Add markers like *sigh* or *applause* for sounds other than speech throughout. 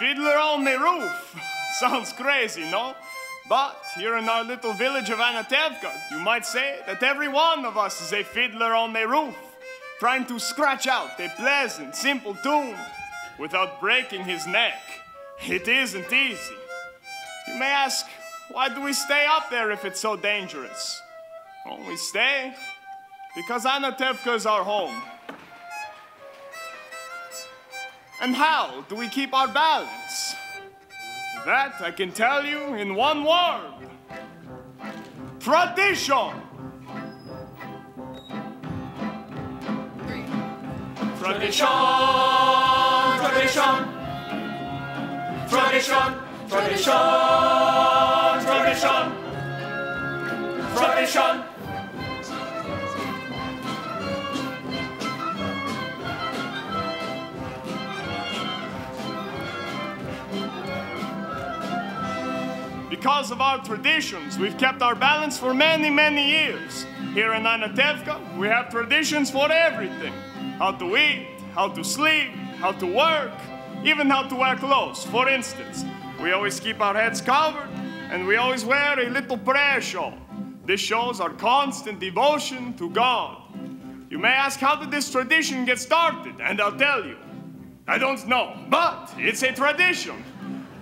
fiddler on the roof. *laughs* Sounds crazy, no? But here in our little village of Anatevka, you might say that every one of us is a fiddler on the roof, trying to scratch out a pleasant, simple tune without breaking his neck. It isn't easy. You may ask, why do we stay up there if it's so dangerous? Well, we stay because Anatevka is our home. And how do we keep our balance? That I can tell you in one word. Tradition! Tradition, tradition, tradition, tradition, tradition, tradition. Because of our traditions, we've kept our balance for many, many years. Here in Anatevka, we have traditions for everything how to eat, how to sleep, how to work, even how to wear clothes. For instance, we always keep our heads covered and we always wear a little prayer shawl. This shows our constant devotion to God. You may ask, how did this tradition get started? And I'll tell you. I don't know, but it's a tradition.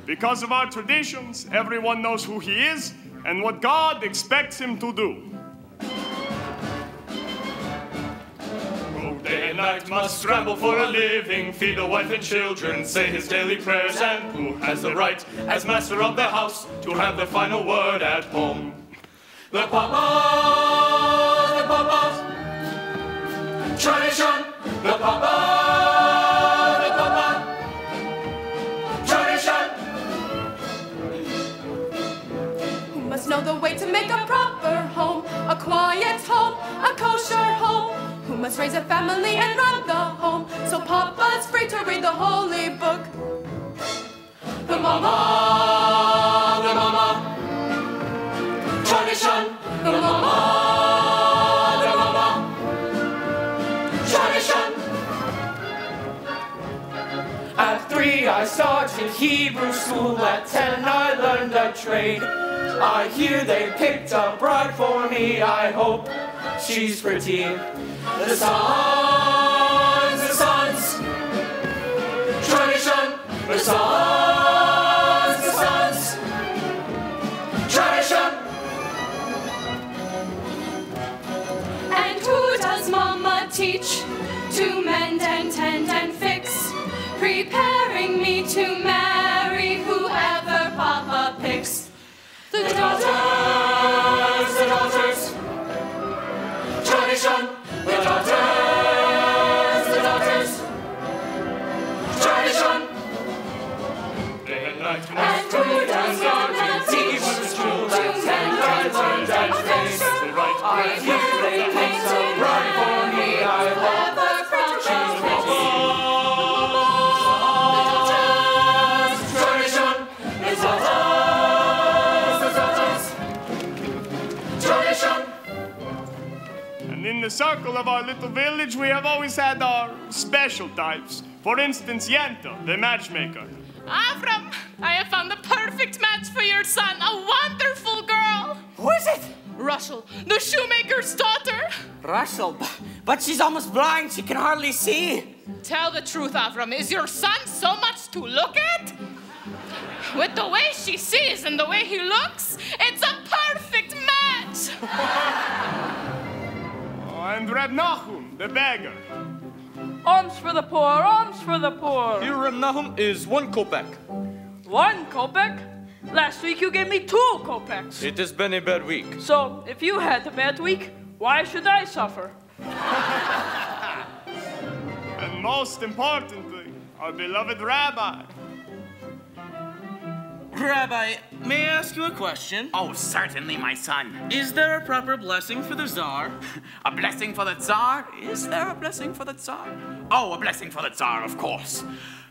Because of our traditions, everyone knows who he is and what God expects him to do. Day and night must scramble for a living, feed a wife and children, say his daily prayers, and who has the right, as master of the house, to have the final word at home. The Papa, the Papa, tradition, the Papa, know the way to make a proper home, a quiet home, a kosher home? Who must raise a family and run the home so Papa's free to read the holy book? The Mama, the Mama, three I started Hebrew school, at ten I learned a trade. I hear they picked a bride for me, I hope she's pretty. The sons, the sons, tradition, the sons, the sons, tradition. And who does Mama teach to mend and tend and fix? Preparing me to marry whoever Papa picks. The daughters, the daughters, tradition, the daughters, the daughters, tradition. Day and night, the circle of our little village, we have always had our special types. For instance, Yenta, the matchmaker. Avram, I have found the perfect match for your son, a wonderful girl. Who is it? Ruchel, the shoemaker's daughter. Ruchel, but she's almost blind. She can hardly see. Tell the truth, Avram. Is your son so much to look at? With the way she sees and the way he looks, it's a perfect match. *laughs* And Reb Nachum, the beggar. Alms for the poor, alms for the poor. Here, Reb Nahum, is one kopeck. One kopeck? Last week you gave me two kopecks. It has been a bad week. So, if you had a bad week, why should I suffer? *laughs* And most importantly, our beloved rabbi. Rabbi, may I ask you a question? Oh, certainly, my son. Is there a proper blessing for the Tsar? *laughs* A blessing for the Tsar? Is there a blessing for the Tsar? Oh, a blessing for the Tsar, of course.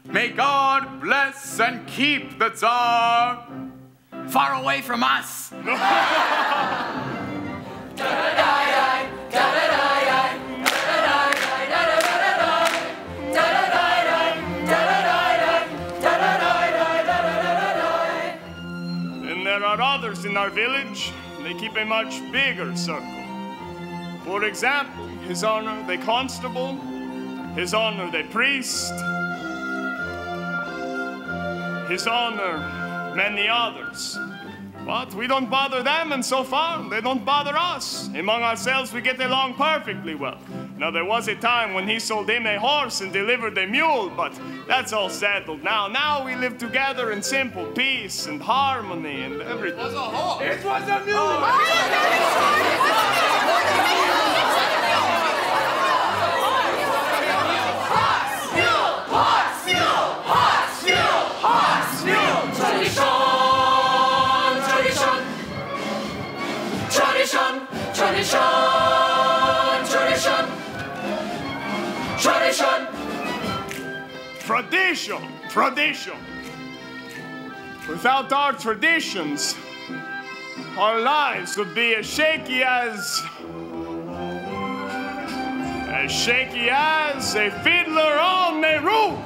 May God bless and keep the Tsar far away from us. *laughs* *laughs* in our village, they keep a much bigger circle. For example, His Honor the Constable, His Honor the Priest, His Honor many others. But we don't bother them, and so far, they don't bother us. Among ourselves, we get along perfectly well. Now, there was a time when he sold him a horse and delivered a mule, but that's all settled now. Now we live together in simple peace and harmony and everything. It was a horse. It was a mule. Oh. Tradition, tradition, tradition, tradition. Tradition, tradition. Without our traditions, our lives would be as shaky as. as shaky as a fiddler on a roof.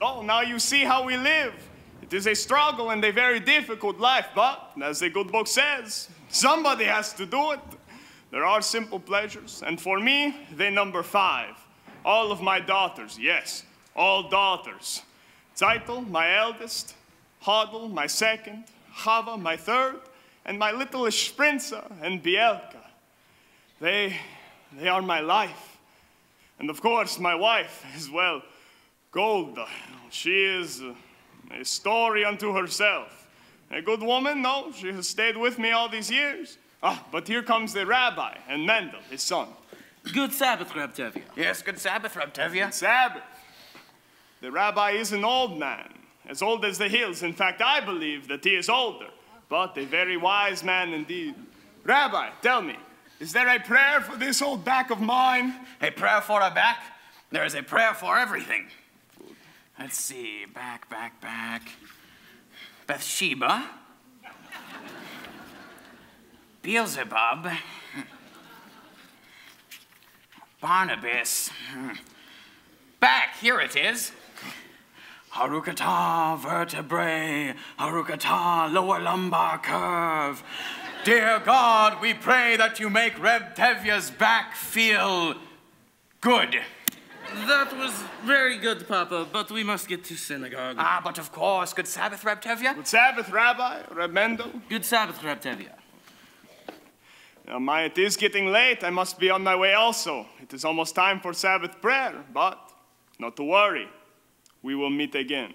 Oh, now you see how we live. It is a struggle and a very difficult life, but as the good book says, somebody has to do it. There are simple pleasures, and for me, they number five. All of my daughters, yes, all daughters. Zeitel, my eldest, Hodel, my second, Hava, my third, and my little Sprinza and Bielka. They, they are my life. And of course, my wife as well, Golda. She is a story unto herself. A good woman, no, she has stayed with me all these years. Ah, but here comes the rabbi and Mendel, his son. Good Sabbath, Reb Tevye. Yes, good Sabbath, Reb Tevye. Sabbath. The rabbi is an old man, as old as the hills. In fact, I believe that he is older, but a very wise man indeed. Rabbi, tell me, is there a prayer for this old back of mine? A prayer for a back? There is a prayer for everything. Let's see. Back, back, back. Bathsheba. Beelzebub. Barnabas. Back, here it is. Harukata vertebrae, Harukata lower lumbar curve. Dear God, we pray that you make Reb Tevye's back feel good. That was very good, Papa, but we must get to synagogue. Ah, but of course. Good Sabbath, Reb Tevye. Good Sabbath, Rabbi, Reb Mendel. Good Sabbath, Reb Tevye. Now, my, it is getting late. I must be on my way also. It is almost time for Sabbath prayer, but not to worry. We will meet again.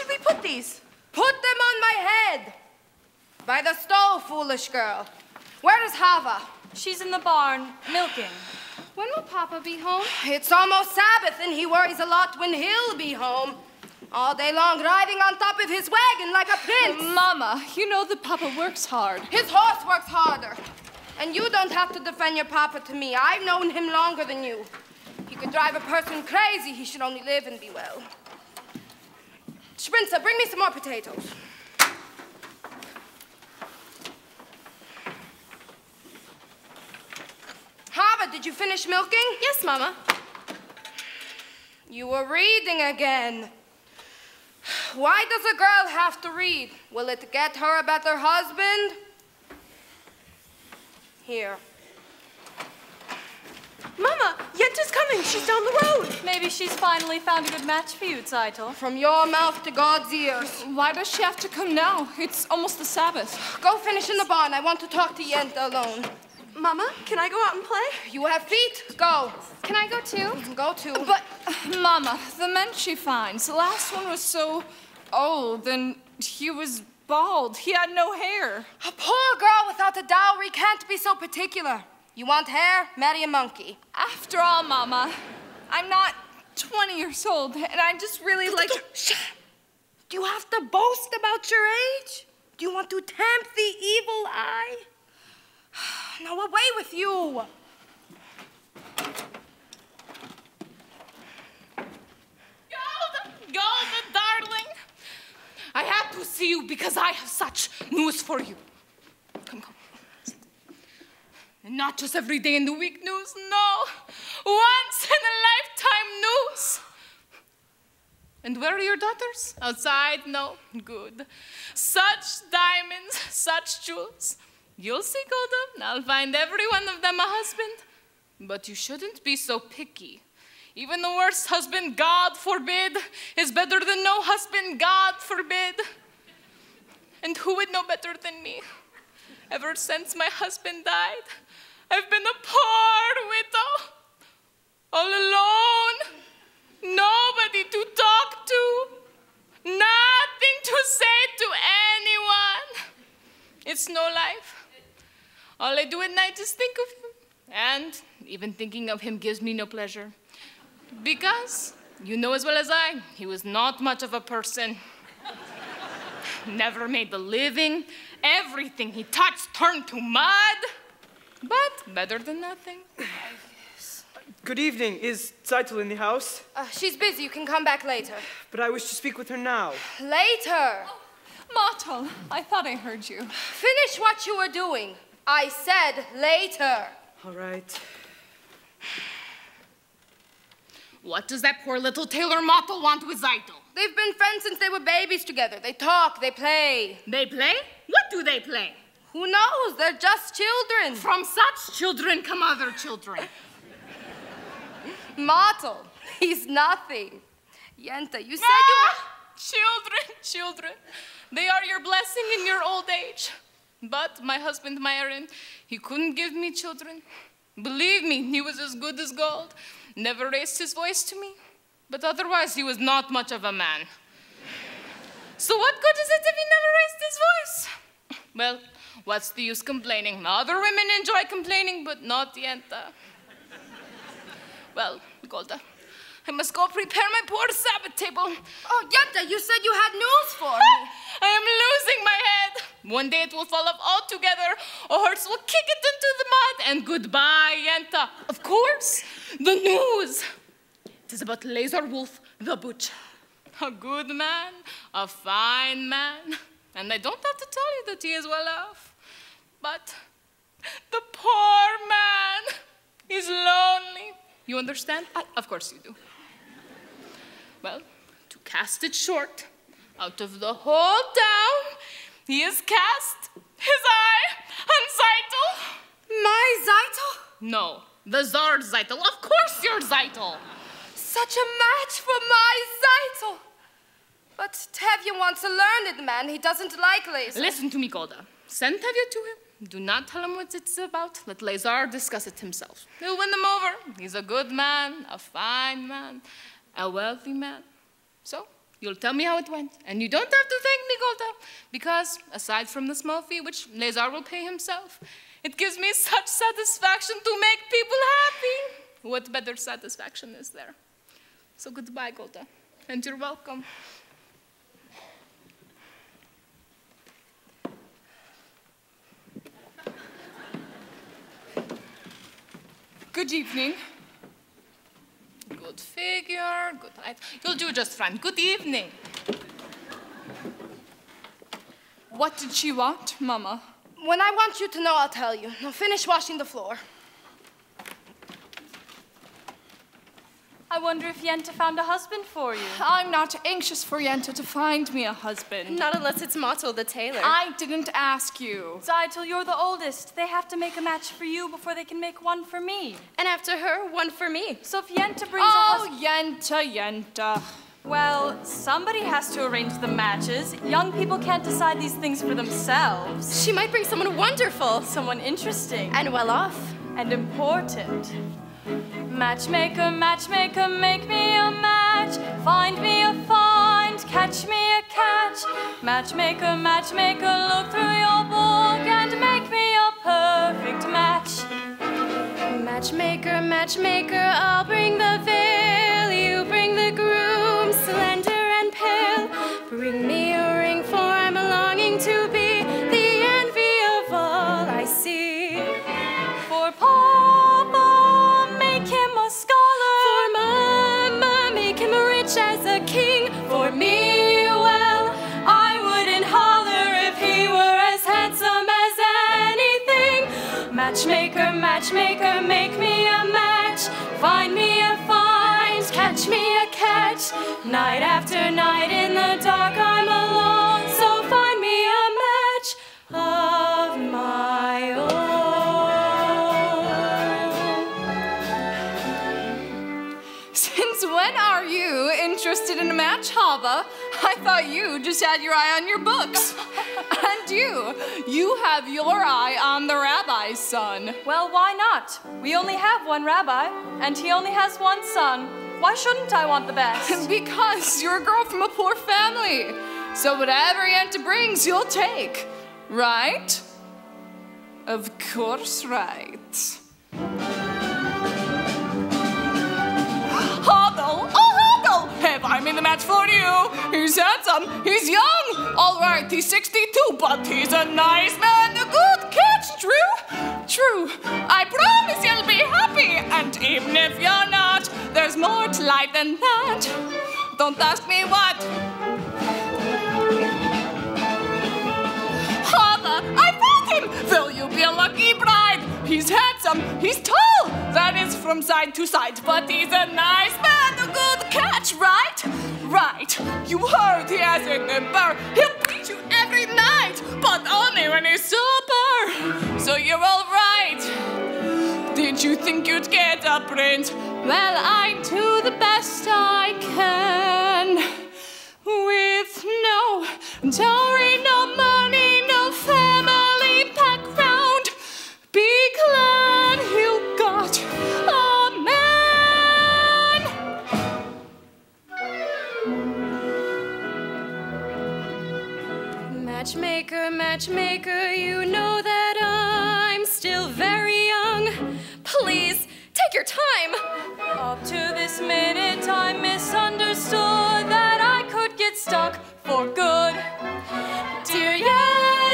Should we put these? Put them on my head. By the stove, foolish girl. Where is Hava? She's in the barn, milking. When will Papa be home? It's almost Sabbath, and he worries a lot when he'll be home. All day long riding on top of his wagon like a prince. Mama, you know that Papa works hard. His horse works harder. And you don't have to defend your Papa to me. I've known him longer than you. He could drive a person crazy. He should only live and be well. Sprinza, bring me some more potatoes. Hava, did you finish milking? Yes, Mama. You were reading again. Why does a girl have to read? Will it get her a better husband? Here. Mama, Yenta's coming. She's down the road. Maybe she's finally found a good match for you, Zeitel. From your mouth to God's ears. Why does she have to come now? It's almost the Sabbath. Go finish in the barn. I want to talk to Yenta alone. Mama, can I go out and play? You have feet. Go. Can I go too? Go too. But, Mama, the men she finds, the last one was so old and he was bald. He had no hair. A poor girl without a dowry can't be so particular. You want hair? Marry a monkey. After all, Mama, I'm not 20 years old and I just really like. Shut Do you have to boast about your age? Do you want to tempt the evil eye? *sighs* Now away with you. Golda, Golda, darling. I have to to see you because I have such news for you. Not just every day in the week news, no. Once in a lifetime news. And where are your daughters? Outside? No. Good. Such diamonds, such jewels. You'll see, Golda. I'll find every one of them a husband. But you shouldn't be so picky. Even the worst husband, God forbid, is better than no husband, God forbid. And who would know better than me? Ever since my husband died, I've been a poor widow, all alone, nobody to talk to, nothing to say to anyone. It's no life. All I do at night is think of him, and even thinking of him gives me no pleasure. Because, you know as well as I, he was not much of a person. *laughs* Never made a living. Everything he touched turned to mud. But better than nothing. Good evening. Is Zeitel in the house? Uh, she's busy. You can come back later. But I wish to speak with her now. Later. Mottel, I thought I heard you. Finish what you were doing. I said later. All right. What does that poor little tailor Mottel want with Zeitel? They've been friends since they were babies together. They talk, they play. They play? What do they play? Who knows? They're just children. From such children come other children. Mottel, he's nothing. Yenta, you said ah! Children, children. They are your blessing in your old age. But my husband, Myron, he couldn't give me children. Believe me, he was as good as gold. Never raised his voice to me. But otherwise, he was not much of a man. So what good is it if he never raised his voice? Well, what's the use complaining? Other women enjoy complaining, but not Yenta. Well, Golda, I must go prepare my poor Sabbath table. Oh, Yenta, you said you had news for ah, me. I am losing my head. One day it will fall off altogether, or horse will kick it into the mud, and goodbye, Yenta. Of course, the news. It is about Lazar Wolf, the butcher. A good man, a fine man. And I don't have to tell you that he is well off. But the poor man is lonely. You understand? I, of course you do. Well, to cast it short, out of the whole town, he has cast his eye on Zeitel. My Zeitel? No, the Tsar Zeitel. Of course you're Zeitel. Such a match for my Zeitel. But Tevye wants a learned man. He doesn't like Lazar. Listen to me, Golda. Send Tevye to him. Do not tell him what it's about. Let Lazar discuss it himself. He'll win them over. He's a good man, a fine man, a wealthy man. So, you'll tell me how it went. And you don't have to thank me, Golda, because aside from the small fee, which Lazar will pay himself, it gives me such satisfaction to make people happy. What better satisfaction is there? So goodbye, Golda, and you're welcome. Good evening. Good figure, good height. You'll do just fine. Good evening. What did she want, Mama? When I want you to know, I'll tell you. Now finish washing the floor. I wonder if Yenta found a husband for you. I'm not anxious for Yenta to find me a husband. Not unless it's Mottel the tailor. I didn't ask you. Zeitel, you're the oldest. They have to make a match for you before they can make one for me. And after her, one for me. So if Yenta brings oh, a husband... Yenta, Yenta. Well, somebody has to arrange the matches. Young people can't decide these things for themselves. She might bring someone wonderful. Someone interesting. And well off. And important. Matchmaker, matchmaker, make me a match. Find me a find, catch me a catch. Matchmaker, matchmaker, look through your book and make me a perfect match. Matchmaker, matchmaker, I'll bring the veil. matchmaker, make me a match. Find me a find, catch me a catch. Night after night in the dark, I'm alone. So find me a match of my own. *laughs* Since when are you interested in a match, Hava? I thought you just had your eye on your books. *laughs* and you, you have your eye on the rabbi's son. Well, why not? We only have one rabbi, and he only has one son. Why shouldn't I want the best? *laughs* because you're a girl from a poor family. So whatever Yenta brings, you'll take. Right? Of course, right. The match for you? He's handsome, he's young. All right, he's 62, but he's a nice man. A good catch, true? True. I promise you'll be happy. And even if you're not, there's more to life than that. Don't ask me what. Father, I found him! Will you be a lucky bride? He's handsome, he's tall, that is from side to side, but he's a nice man, a good catch, right? Right. You heard he has a temper. He'll beat you every night, but only when he's sober. So you're all right. Did you think you'd get a prince? Well, I do the best I can. With no dowry, no money, no background. Be glad you got a man. Matchmaker, matchmaker, you know that I'm still very young. Please take your time. Up to this minute, I misunderstood that I could get stuck for good. Dear Yenta,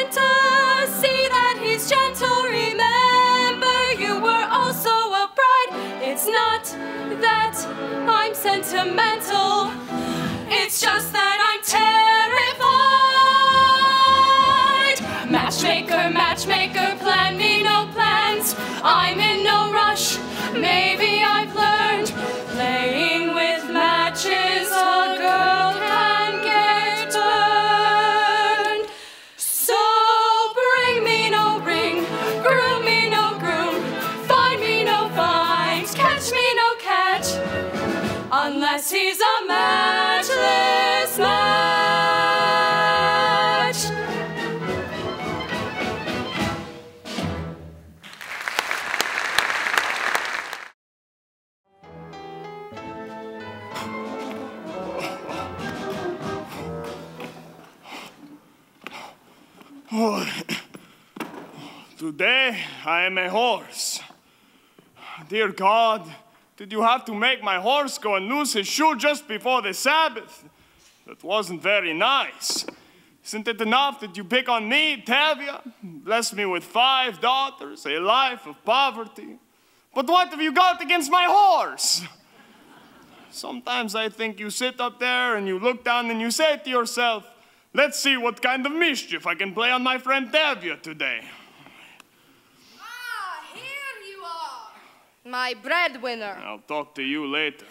that I'm sentimental, it's just that I'm terrified. Matchmaker, matchmaker, plan me no plans. I'm in no rush. Maybe today I am a horse. Dear God, did you have to make my horse go and lose his shoe just before the Sabbath? That wasn't very nice. Isn't it enough that you pick on me, Tevye? Bless me with five daughters, a life of poverty. But what have you got against my horse? Sometimes I think you sit up there and you look down and you say to yourself, let's see what kind of mischief I can play on my friend Tevye today. Ah, here you are. My breadwinner. I'll talk to you later.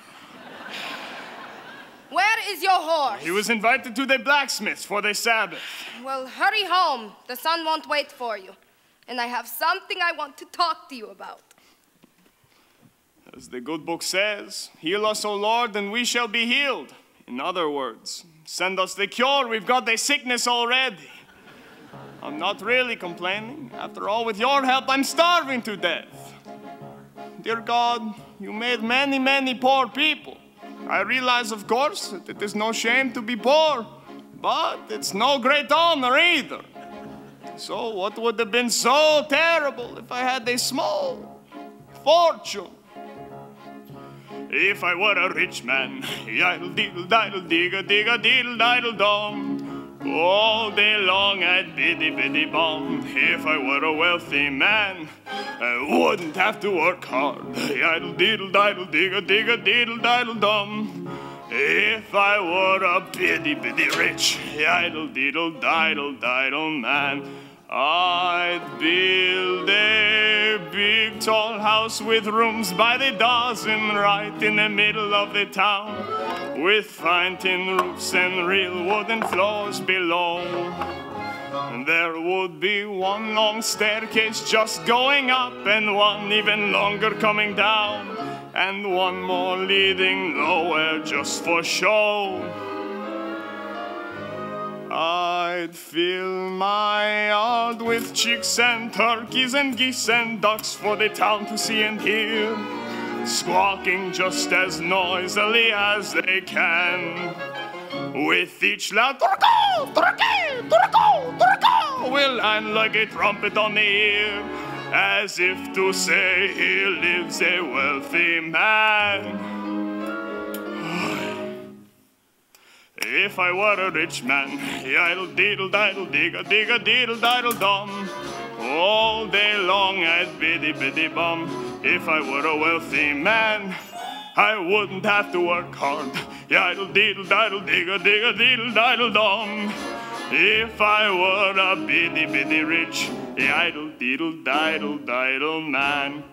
Where is your horse? He was invited to the blacksmith's for the Sabbath. Well, hurry home. The sun won't wait for you. And I have something I want to talk to you about. As the good book says, heal us, O Lord, and we shall be healed. In other words, send us the cure. We've got the sickness already. I'm not really complaining. After all, with your help, I'm starving to death. Dear God, you made many, many poor people. I realize, of course, that it is no shame to be poor, but it's no great honor either. So, what would have been so terrible if I had a small fortune? If I were a rich man, yiddle diddle diddle digga digga diddle diddle dong. All day long I'd biddy biddy bong. If I were a wealthy man, I wouldn't have to work hard. Idle diddle diddle digga digga diddle diddle dum. If I were a biddy biddy rich, yiddle diddle diddle diddle man, I'd build a big tall house with rooms by the dozen right in the middle of the town with fine tin roofs and real wooden floors below. And there would be one long staircase just going up and one even longer coming down and one more leading nowhere just for show. I'd fill my yard with chicks and turkeys and geese and ducks for the town to see and hear, squawking just as noisily as they can. With each loud turkey, turkey, turkey, turkey, will land like a trumpet on the ear, as if to say here lives a wealthy man. If I were a rich man, idle diddle diddle digga digga diddle diddle dum. All day long I'd biddy biddy bum. If I were a wealthy man, I wouldn't have to work hard. Idle diddle diddle digga digga diddle diddle dum. If I were a biddy biddy rich, idle diddle diddle diddle man.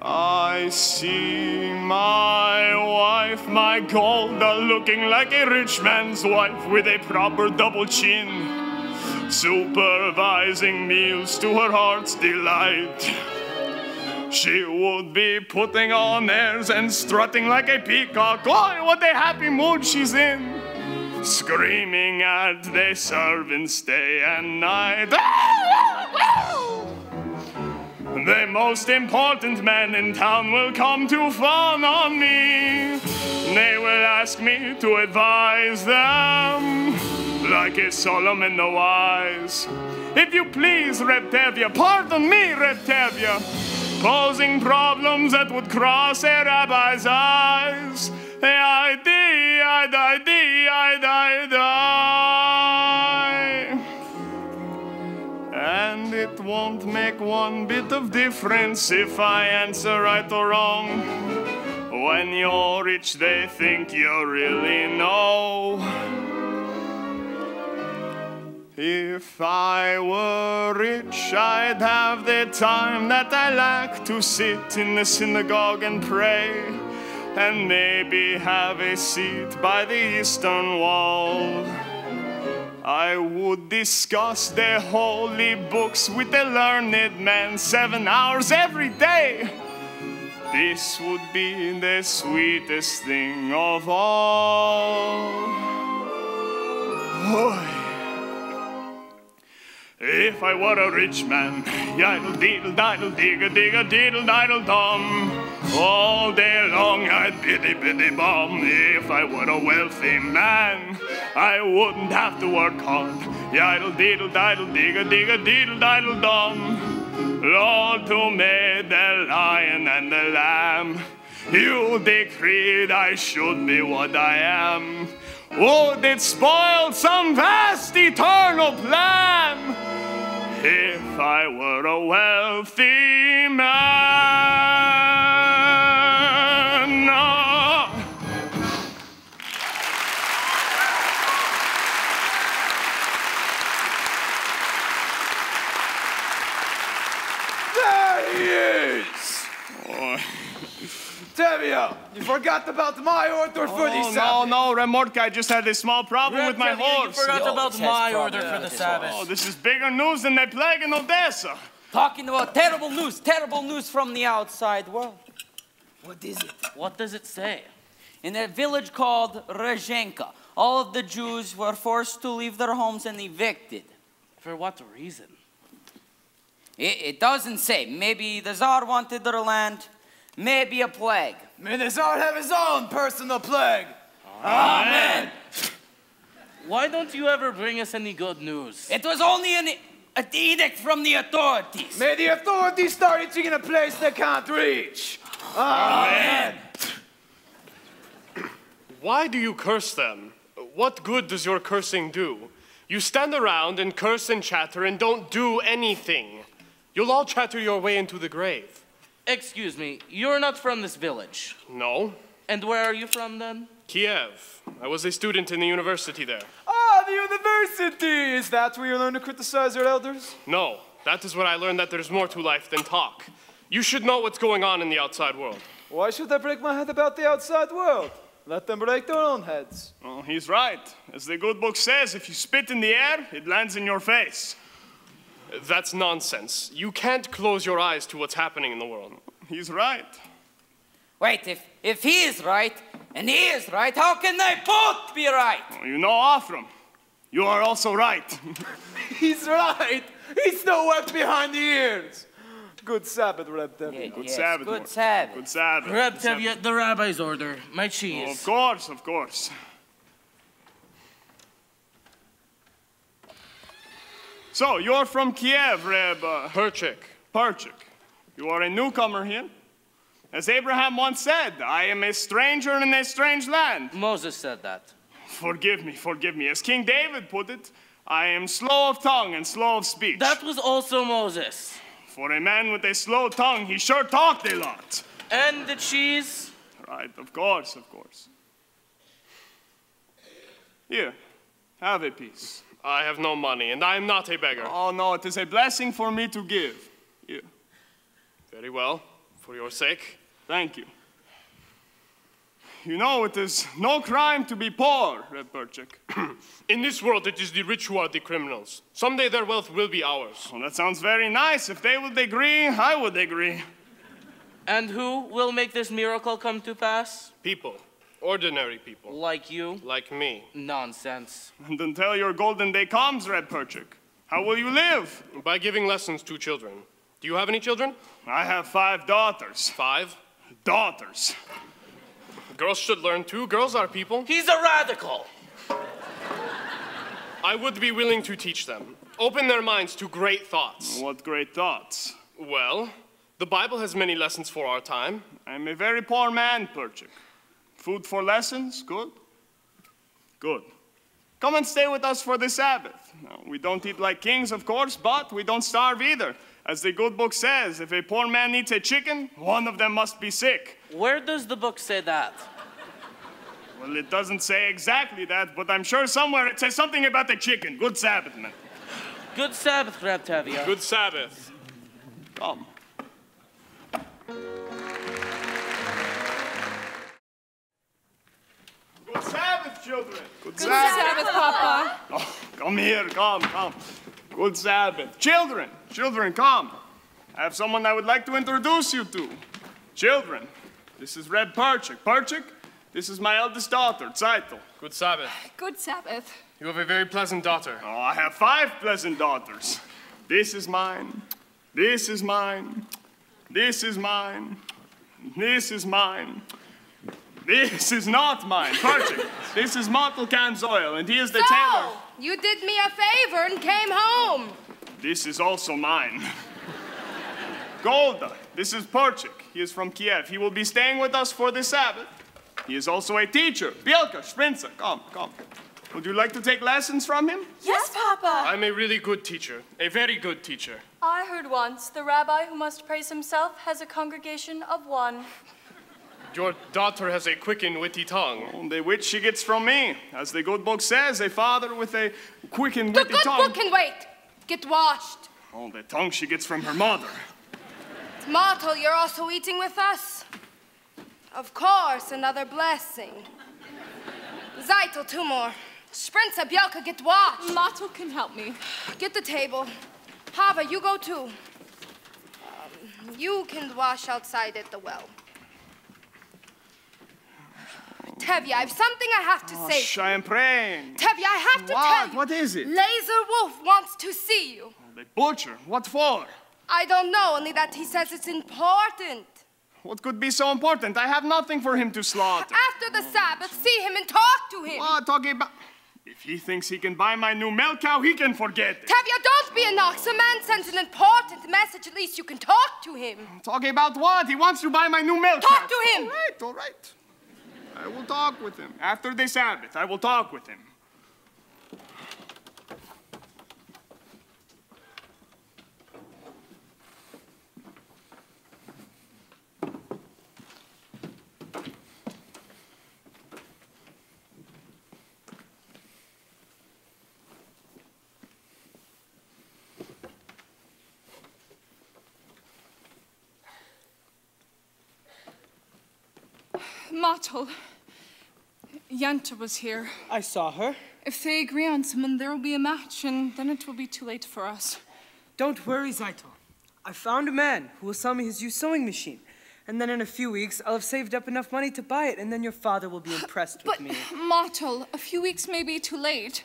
I see my wife, my Golda, looking like a rich man's wife with a proper double chin, supervising meals to her heart's delight. She would be putting on airs and strutting like a peacock. Oh, what a happy mood she's in! Screaming at the servants day and night. The most important men in town will come to fawn on me. They will ask me to advise them, like a Solomon the Wise. If you please, Reb Tevye, pardon me, Reb Tevye, posing problems that would cross a rabbi's eyes. I die, I die, I die, die. One bit of difference if I answer right or wrong. When you're rich, they think you really know. If I were rich, I'd have the time that I lack to sit in the synagogue and pray, and maybe have a seat by the eastern wall. I would discuss the holy books with the learned man seven hours every day. This would be the sweetest thing of all. If I were a rich man, yiddle diddle diddle digga digga diddle diddle dum. All day long I'd biddy biddy bum. If I were a wealthy man, I wouldn't have to work hard. Yiddle diddle diddle digga digga diddle diddle dum. Lord, who made the lion and the lamb, you decreed I should be what I am. Would it spoil some vast eternal plan if I were a wealthy man? Ah. There he is! Tevye, you forgot about my order for the Oh, no, Sabbath. no, Remorka, I just had a small problem with my Reb Tevye, you horse. forgot He about my order for the Sabbath. Oh, this is bigger news than the plague in Odessa. Talking about terrible news, terrible news from the outside world. What is it? What does it say? In a village called Rezhenka, all of the Jews were forced to leave their homes and evicted. For what reason? It, it doesn't say. Maybe the Tsar wanted their land, maybe a plague. May the Tsar have his own personal plague. Amen. Why don't you ever bring us any good news? It was only an, an edict from the authorities. May the authorities start itching in a place they can't reach. Amen. Why do you curse them? What good does your cursing do? You stand around and curse and chatter and don't do anything. You'll all chatter your way into the grave. Excuse me, you're not from this village. No. And where are you from then? Kiev. I was a student in the university there. Ah, the university! Is that where you learn to criticize your elders? No, that is where I learned that there's more to life than talk. You should know what's going on in the outside world. Why should I break my head about the outside world? Let them break their own heads. Oh, he's right. As the good book says, if you spit in the air, it lands in your face. That's nonsense. You can't close your eyes to what's happening in the world. He's right. Wait, if, if he is right, and he is right, how can they both be right? Oh, you know, Avram, you are also right. *laughs* *laughs* He's right. He's no wet behind the ears. Good Sabbath, Reb Tevye. Good yes, Sabbath. good Sabbath. Good Sabbath. Reb Good Sabbath. Tevye, the rabbi's order. My Oh, cheese. of course, of course. So, you're from Kiev, Reb uh, Perchik. Perchik. You are a newcomer here. As Abraham once said, I am a stranger in a strange land. Moses said that. Forgive me, forgive me. As King David put it, I am slow of tongue and slow of speech. That was also Moses. For a man with a slow tongue, he sure talked a lot. And the cheese. Right, of course, of course. Here, have a piece. I have no money, and I am not a beggar. Oh no, it is a blessing for me to give. Here, Very well, for your sake. thank you. You know, it is no crime to be poor, Reb Perchik. *clears throat* In this world, it is the rich who are the criminals. Someday their wealth will be ours. Well, that sounds very nice. If they would agree, I would agree. And who will make this miracle come to pass? People, ordinary people, Like you? like me. Nonsense. *laughs* And until your golden day comes, Reb Perchik, how will you live? By giving lessons to children. Do you have any children? I have five daughters. Five. Daughters. Girls should learn too. Girls are people. He's a radical. I would be willing to teach them. Open their minds to great thoughts. What great thoughts. Well, the Bible has many lessons for our time. I'm a very poor man, Perchik. Food for lessons, good? Good. Come and stay with us for the Sabbath. Now, we don't eat like kings, of course, but we don't starve either. As the good book says, if a poor man eats a chicken, one of them must be sick. Where does the book say that? Well, it doesn't say exactly that, but I'm sure somewhere it says something about the chicken. Good Sabbath, man. Good Sabbath, Reb Tevye. Good Sabbath. Come. Good Sabbath, children. Good, Good Sabbath, Papa. Oh, come here, come, come. Good Sabbath. Children, children, come. I have someone I would like to introduce you to. Children, this is Reb Perchik. Perchik, this is my eldest daughter, Zeitel. Good Sabbath. Good Sabbath. You have a very pleasant daughter. Oh, I have five pleasant daughters. This is mine. This is mine. This is mine. This is mine. This is not mine. Perchik, this is Motel Kamzoil, and he is the tailor. So, you did me a favor and came home. This is also mine. Golda, this is Perchik. He is from Kiev. He will be staying with us for the Sabbath. He is also a teacher. Bielka, Sprinza, come, come. Would you like to take lessons from him? Yes, Papa. I'm a really good teacher, a very good teacher. I heard once the rabbi who must praise himself has a congregation of one. Your daughter has a quick and witty tongue. Oh, the which she gets from me. As the good book says, a father with a quick and The witty tongue. The good book can wait. Get washed. Oh, the tongue she gets from her mother. Tomato, you're also eating with us? Of course, another blessing. Zeitel, two more. Sprinza, Bielka, get washed. Mato can help me. Get the table. Hava, you go too. Um, you can wash outside at the well. Tevye, I have something I have to Oh, say. sh- I am praying. Tevye, I have to What? tell you. What is it? Lazar Wolf wants to see you. Oh, the butcher. What for? I don't know, only that he says it's important. What could be so important? I have nothing for him to slaughter. After the Sabbath, see him and talk to him. What talking about? If he thinks he can buy my new milk cow, he can forget it. Tevye, don't be a knox. A man sends an important message. At least you can talk to him. Talking about what? He wants to buy my new milk Talk cow. to him. All right, all right. I will talk with him. After the Sabbath, I will talk with him. Motel. Yenta was here. I saw her. If they agree on someone, there will be a match, and then it will be too late for us. Don't worry, Zeitel. I found a man who will sell me his used sewing machine. And then in a few weeks, I'll have saved up enough money to buy it, and then your father will be impressed with me. But, Motel, a few weeks may be too late.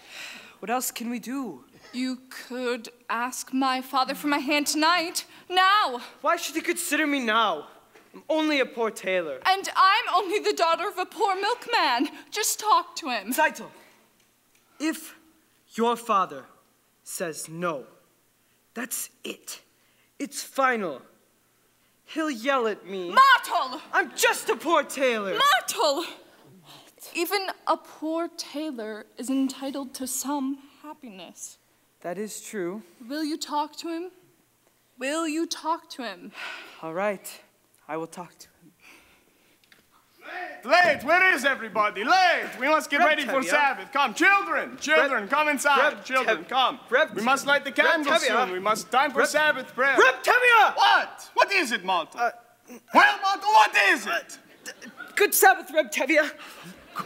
What else can we do? You could ask my father for my hand tonight. Now! Why should he consider me now? I'm only a poor tailor. And I'm only the daughter of a poor milkman. Just talk to him. Zeitel, if your father says no, that's it. It's final. He'll yell at me. Motel! I'm just a poor tailor. Motel! Even a poor tailor is entitled to some happiness. That is true. Will you talk to him? Will you talk to him? All right. I will talk to him. Late, where is everybody? Late! We must get Reb ready for. Sabbath. Come, children, children, come inside. Reb children, come. Reb we must light the candles soon. We must time for Reb- Sabbath prayer. Reb Tevye! What? What is it, Motel? Uh, well, Motel, what is it? Uh, good Sabbath, Reb Tevye.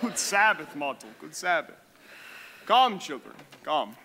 Good Sabbath, Motel. Good Sabbath. Come, children, come.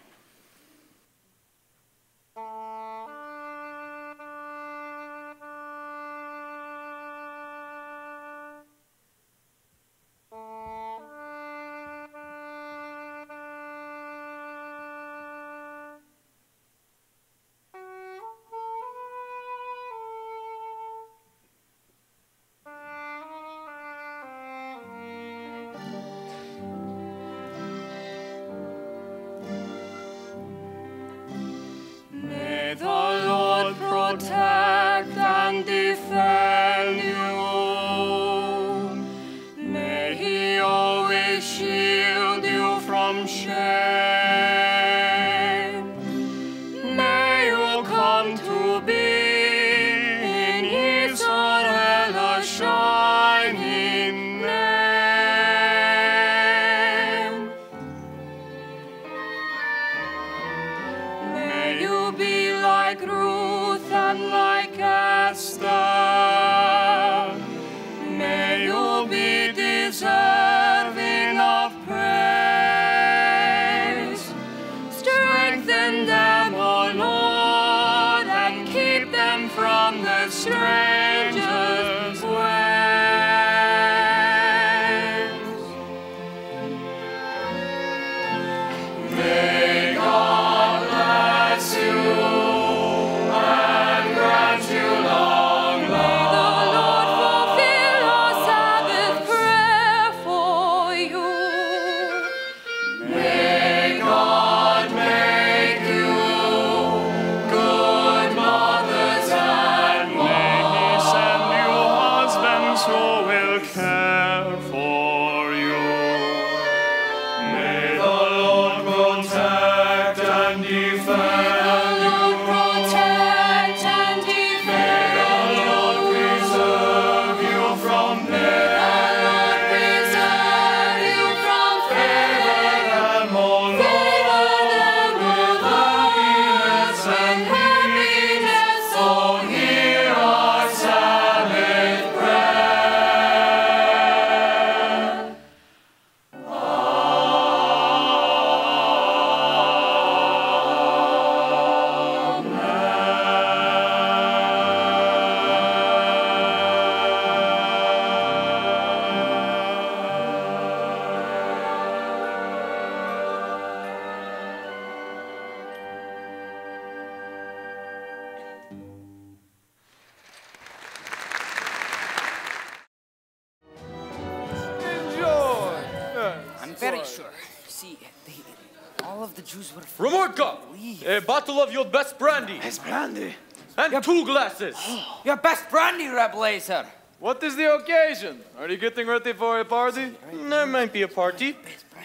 Two glasses. *gasps* Your best brandy, Reb Lazar. What is the occasion? Are you getting ready for a party? There might be a party.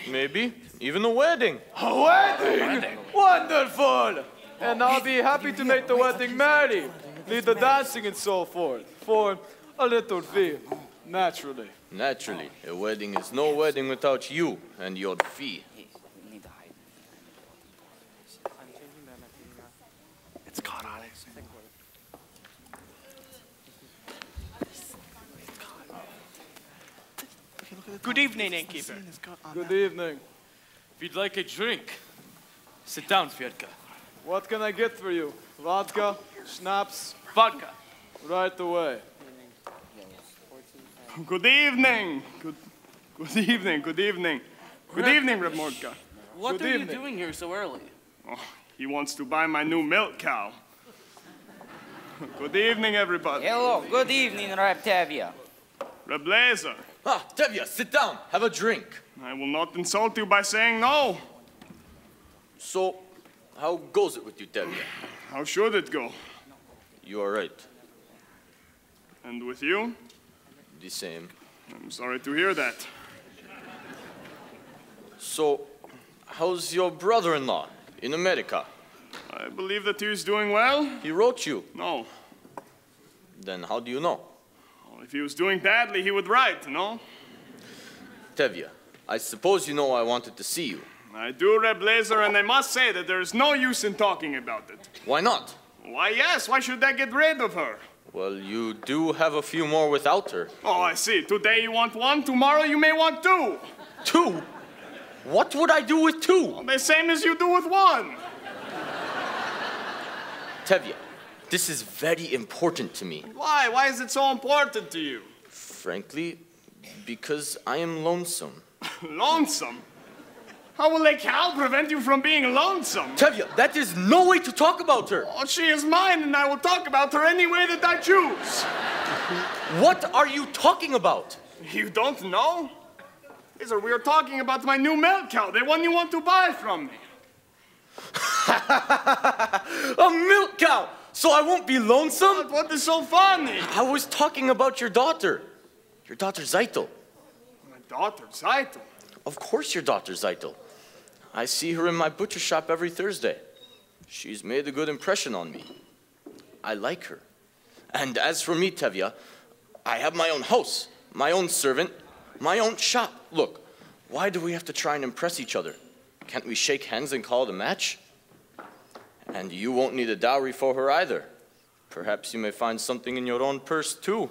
Maybe even a wedding. A wedding? Wonderful! And I'll be happy to make the wedding merry, lead the dancing and so forth, for a little fee, naturally. Naturally, a wedding is no wedding without you and your fee. It's caught on Good evening, innkeeper. Good evening. If you'd like a drink, sit down, Fyodka. What can I get for you? Vodka? Schnapps? Vodka. Right away. Good evening. Good, good evening. Good evening. Good evening, Reb What Good are evening. you doing here so early? Oh, he wants to buy my new milk cow. *laughs* Good evening, everybody. Hello, good evening, Reb Tevye. Reb Lazar. Ah, Tevye, sit down. Have a drink. I will not insult you by saying no. So, how goes it with you, Tevye? How should it go? You are right. And with you? The same. I'm sorry to hear that. So, how's your brother-in-law in America? I believe that he is doing well. He wrote you. No. Then how do you know? Well, if he was doing badly, he would write, no? Tevye, I suppose you know I wanted to see you. I do, Reb Lazar, and I must say that there is no use in talking about it. Why not? Why, yes, why should I get rid of her? Well, you do have a few more without her. Oh, I see. Today you want one, tomorrow you may want two. Two? What would I do with two? Well, the same as you do with one. Tevye, this is very important to me. Why? Why is it so important to you? Frankly, because I am lonesome. *laughs* lonesome? How will a cow prevent you from being lonesome? Tevye, that is no way to talk about her. Oh, she is mine, and I will talk about her any way that I choose. What are you talking about? You don't know? Lazar, we are talking about my new milk cow, the one you want to buy from me. *laughs* a milk cow! So I won't be lonesome? what is so funny? I was talking about your daughter. Your daughter Zeitel. My daughter, Zeitel. Of course, your daughter Zeitel. I see her in my butcher shop every Thursday. She's made a good impression on me. I like her. And as for me, Tevye, I have my own house, my own servant, my own shop. Look, why do we have to try and impress each other? Can't we shake hands and call it a match? And you won't need a dowry for her either. Perhaps you may find something in your own purse, too.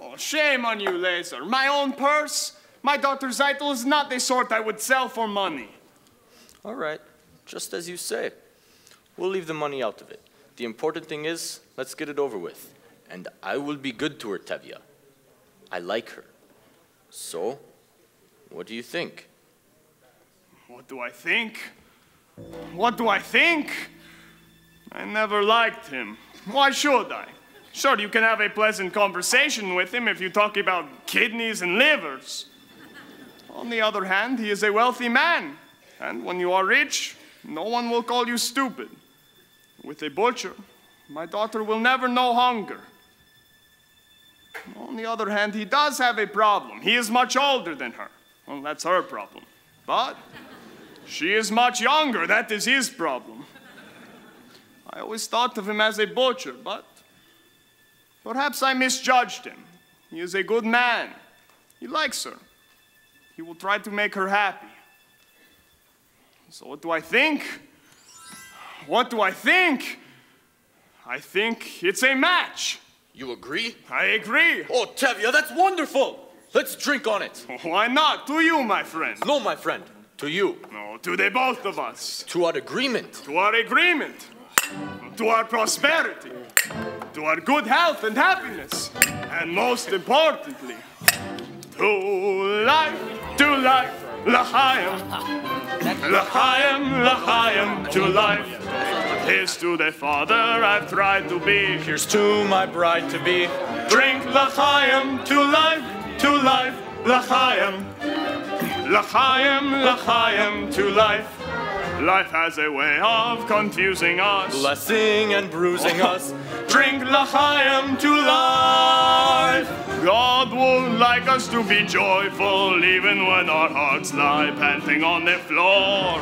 Oh, shame on you, Lazar. My own purse? My daughter Zeitel is not the sort I would sell for money. All right, just as you say. We'll leave the money out of it. The important thing is, let's get it over with. And I will be good to her, Tevye. I like her. So, what do you think? What do I think? What do I think? I never liked him. Why should I? Sure, you can have a pleasant conversation with him if you talk about kidneys and livers. On the other hand, he is a wealthy man. And when you are rich, no one will call you stupid. With a butcher, my daughter will never know hunger. On the other hand, he does have a problem. He is much older than her. Well, that's her problem. But she is much younger. That is his problem. I always thought of him as a butcher, but perhaps I misjudged him. He is a good man. He likes her. He will try to make her happy. So, what do I think? What do I think? I think it's a match. You agree? I agree. Oh, Tevye, that's wonderful! Let's drink on it. *laughs* Why not? To you, my friend. No, my friend. To you. No, to the both of us. To our agreement. To our agreement. To our prosperity. To our good health and happiness. And most importantly, to life, to life, L'chaim. L'chaim, l'chaim, to life. Here's to the father I've tried to be. Here's to my bride to be. Drink l'chaim, to life, to life, l'chaim. L'chaim, l'chaim, to life. Life has a way of confusing us. Blessing and bruising oh. us. Drink l'chaim to life. God would like us to be joyful even when our hearts lie panting on the floor.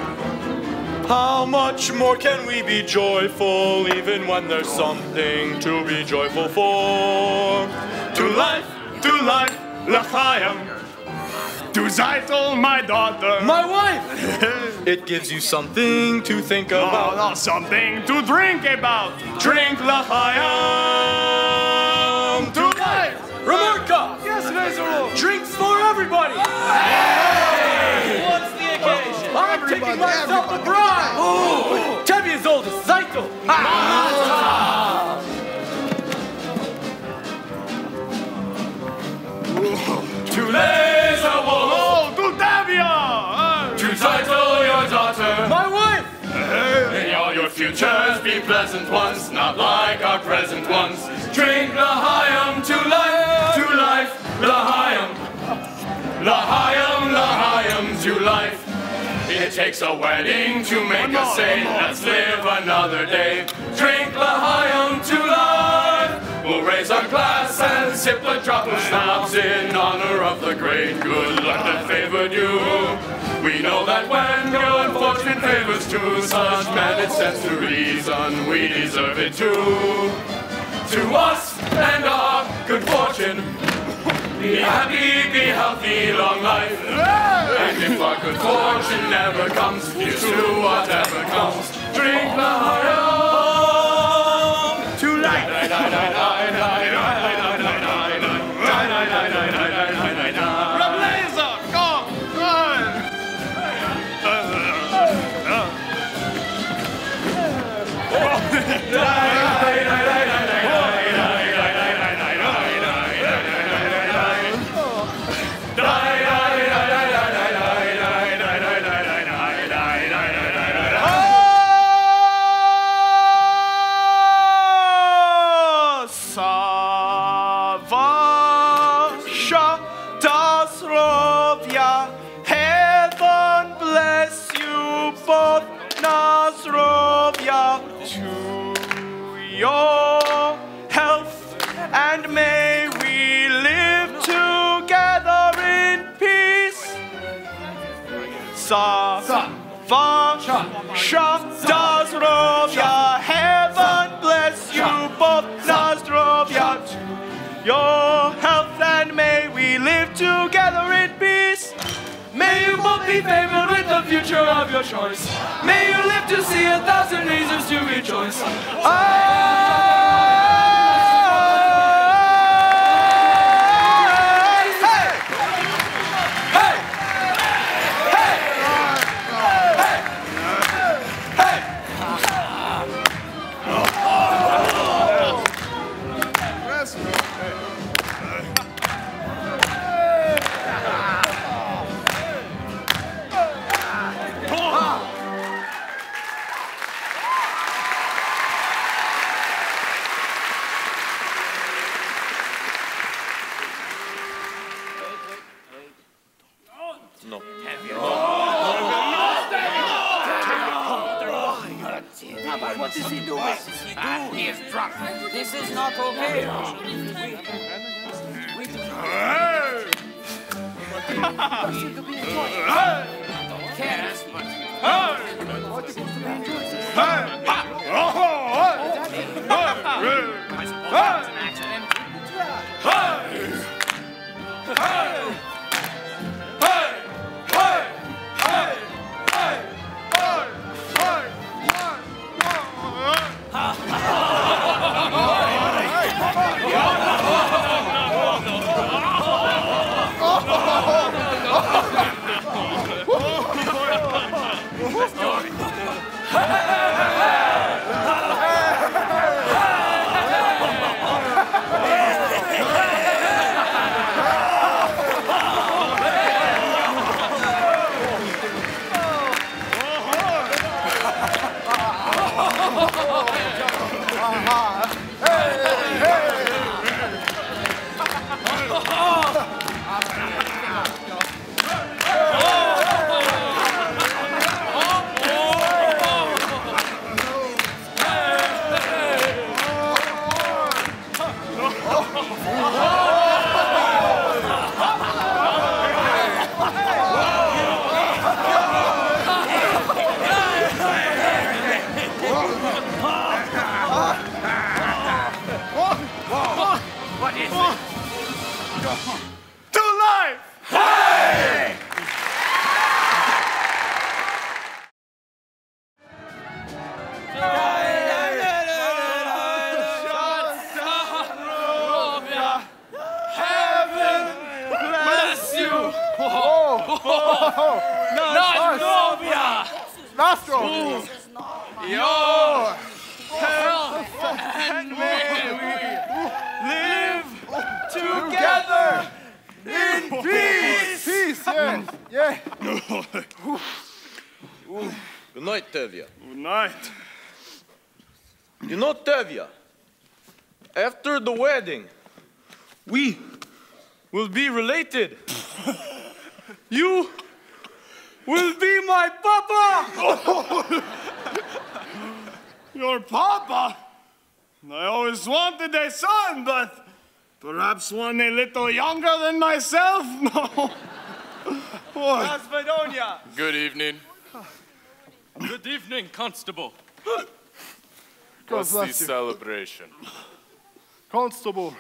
How much more can we be joyful even when there's something to be joyful for? To life, to life, l'chaim to Zeitel, my daughter. My wife! *laughs* it gives you something to think about. No, something to drink about. Drink L'Chaim to life! Remarka. Yes, Nezero! Drinks for everybody! Hey! Hey! What's the occasion? I'm taking myself a bride. Oh! oh. Ten years old, Zeitel! Too late! Futures be pleasant ones, not like our present ones. Drink L'Chaim to life, to life, L'Chaim. L'Chaim, L'Chaim to life. It takes a wedding to make One a more, saint. Let's live another day. Drink L'Chaim to life. We'll raise our glass and sip a drop of schnapps in honor of the great good luck that favored you. We know that when good fortune favors two such men, it stands to reason we deserve it too. To us and our good fortune, be happy, be healthy, long life. And if our good fortune never comes, here's to whatever comes. Drink the high to life. Savasha Dasrovia. Heaven bless you both. To your health and may we live together in peace. May you both be favored with the future of your choice. May you live to see a thousand reasons to rejoice. Ah, perhaps one a little younger than myself? *laughs* No. What? Macedonia. Good evening. Good evening, Constable. God What's the you. celebration? Constable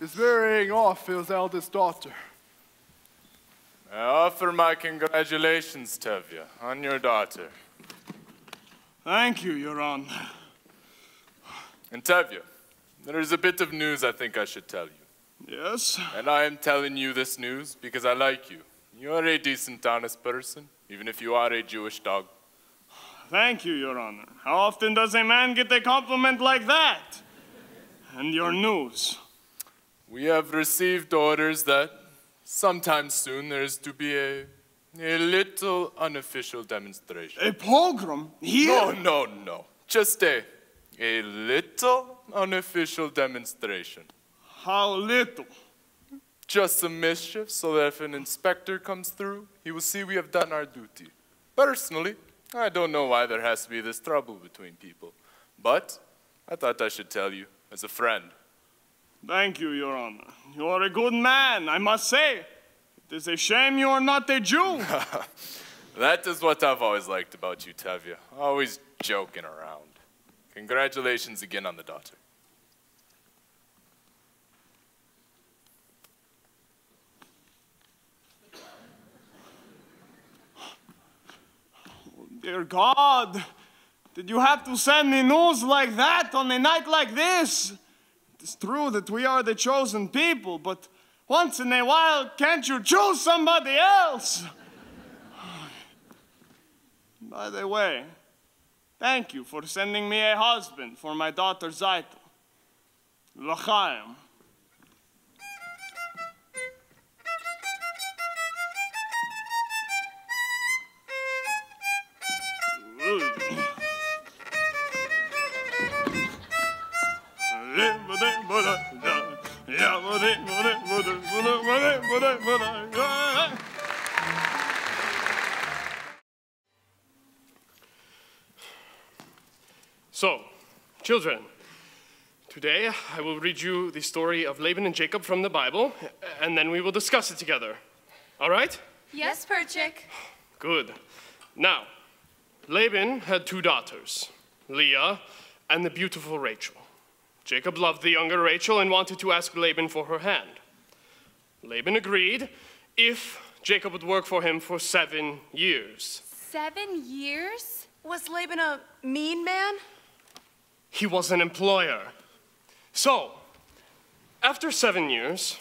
is marrying off his eldest daughter. I offer my congratulations, Tevye, on your daughter. Thank you, Your Honor. And Tevye, there is a bit of news I think I should tell you. Yes? And I am telling you this news because I like you. You are a decent, honest person, even if you are a Jewish dog. Thank you, Your Honor. How often does a man get a compliment like that? And your news? We have received orders that sometime soon there is to be a, a little unofficial demonstration. A pogrom? Here? No, no, no. Just a, a little unofficial demonstration. How little? Just some mischief so that if an inspector comes through, he will see we have done our duty. Personally, I don't know why there has to be this trouble between people. But I thought I should tell you as a friend. Thank you, Your Honor. You are a good man, I must say. It is a shame you are not a Jew. *laughs* That is what I've always liked about you, Tevye. Always joking around. Congratulations again on the daughter. Oh, dear God, did you have to send me news like that on a night like this? It is true that we are the chosen people, but once in a while, can't you choose somebody else? *sighs* By the way, thank you for sending me a husband for my daughter Zeitel. L'chaim. Mm. So, children, today I will read you the story of Laban and Jacob from the Bible, and then we will discuss it together. All right? Yes, Perchik. Good. Now, Laban had two daughters, Leah and the beautiful Rachel. Jacob loved the younger Rachel and wanted to ask Laban for her hand. Laban agreed if Jacob would work for him for seven years. Seven years? Was Laban a mean man? He was an employer. So, after seven years,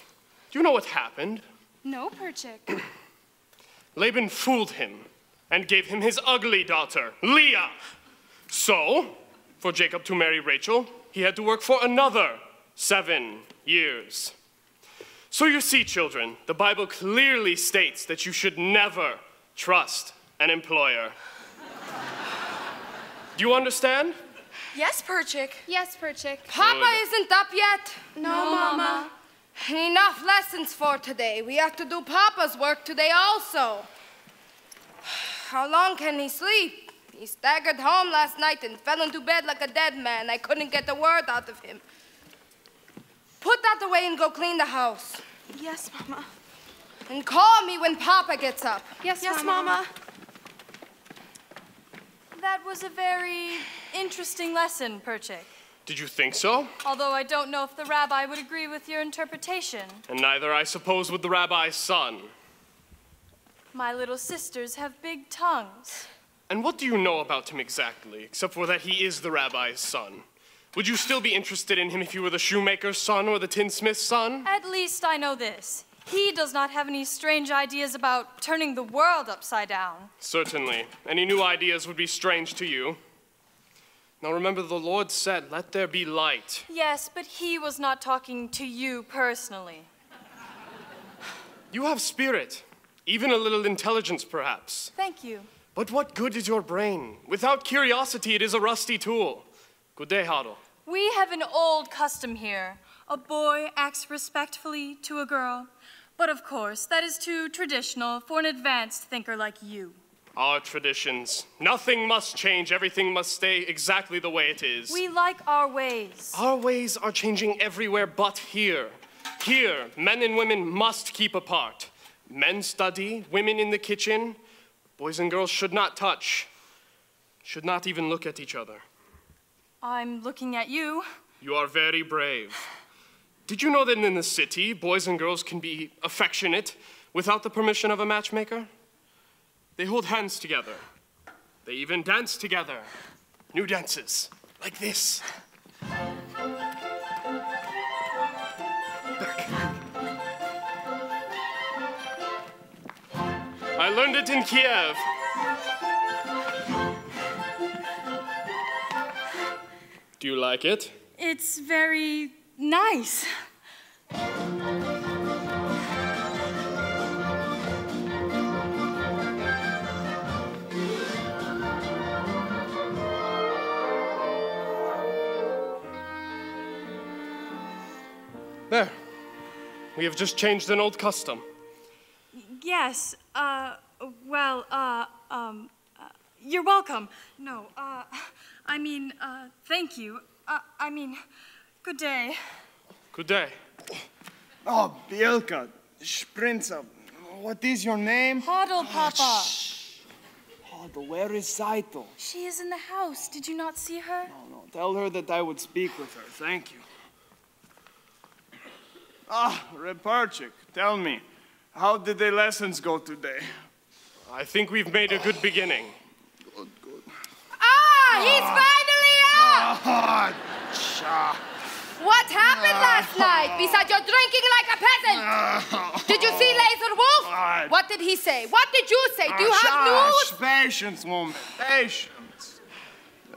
do you know what happened? No, Perchik. *clears throat* Laban fooled him and gave him his ugly daughter, Leah. So, for Jacob to marry Rachel, he had to work for another seven years. So, you see, children, the Bible clearly states that you should never trust an employer. Do you understand? Yes, Perchik. Yes, Perchik. Papa isn't up yet. No, Mama. Enough lessons for today. We have to do Papa's work today also. How long can he sleep? He staggered home last night and fell into bed like a dead man. I couldn't get a word out of him. Put that away and go clean the house. Yes, Mama. And call me when Papa gets up. Yes, yes Mama. That was a very interesting lesson, Perchik. Did you think so? Although I don't know if the rabbi would agree with your interpretation. And neither, I suppose, would the rabbi's son. My little sisters have big tongues. And what do you know about him exactly, except for that he is the rabbi's son? Would you still be interested in him if you were the shoemaker's son or the tinsmith's son? At least I know this. He does not have any strange ideas about turning the world upside down. Certainly. Any new ideas would be strange to you. Now remember, the Lord said, Let there be light. Yes, but he was not talking to you personally. You have spirit, even a little intelligence, perhaps. Thank you. But what good is your brain? Without curiosity, it is a rusty tool. Good day, Hodel. We have an old custom here. A boy acts respectfully to a girl. But of course, that is too traditional for an advanced thinker like you. Our traditions. Nothing must change, everything must stay exactly the way it is. We like our ways. Our ways are changing everywhere but here. Here, men and women must keep apart. Men study, women in the kitchen. Boys and girls should not touch, should not even look at each other. I'm looking at you. You are very brave. Did you know that in the city, boys and girls can be affectionate without the permission of a matchmaker? They hold hands together. They even dance together. New dances, like this. I learned it in Kiev. Do you like it? It's very nice. There. We have just changed an old custom. Yes, uh, well, uh, um, uh, you're welcome. No, uh, I mean, uh, thank you. Uh, I mean, good day. Good day. Oh, Bielke, Shprintze, what is your name? Hodel, Papa. Hodel, where is Zeitel? She is in the house. Did you not see her? No, no, tell her that I would speak with her. Thank you. Ah, Reb Perchik, tell me, how did the lessons go today? I think we've made a good beginning. Good, good. Ah, he's finally out! Ah, cha. What happened last night besides your drinking like a peasant? Did you see Lazar Wolf? What did he say? What did you say? Do you have news? Patience, woman, patience.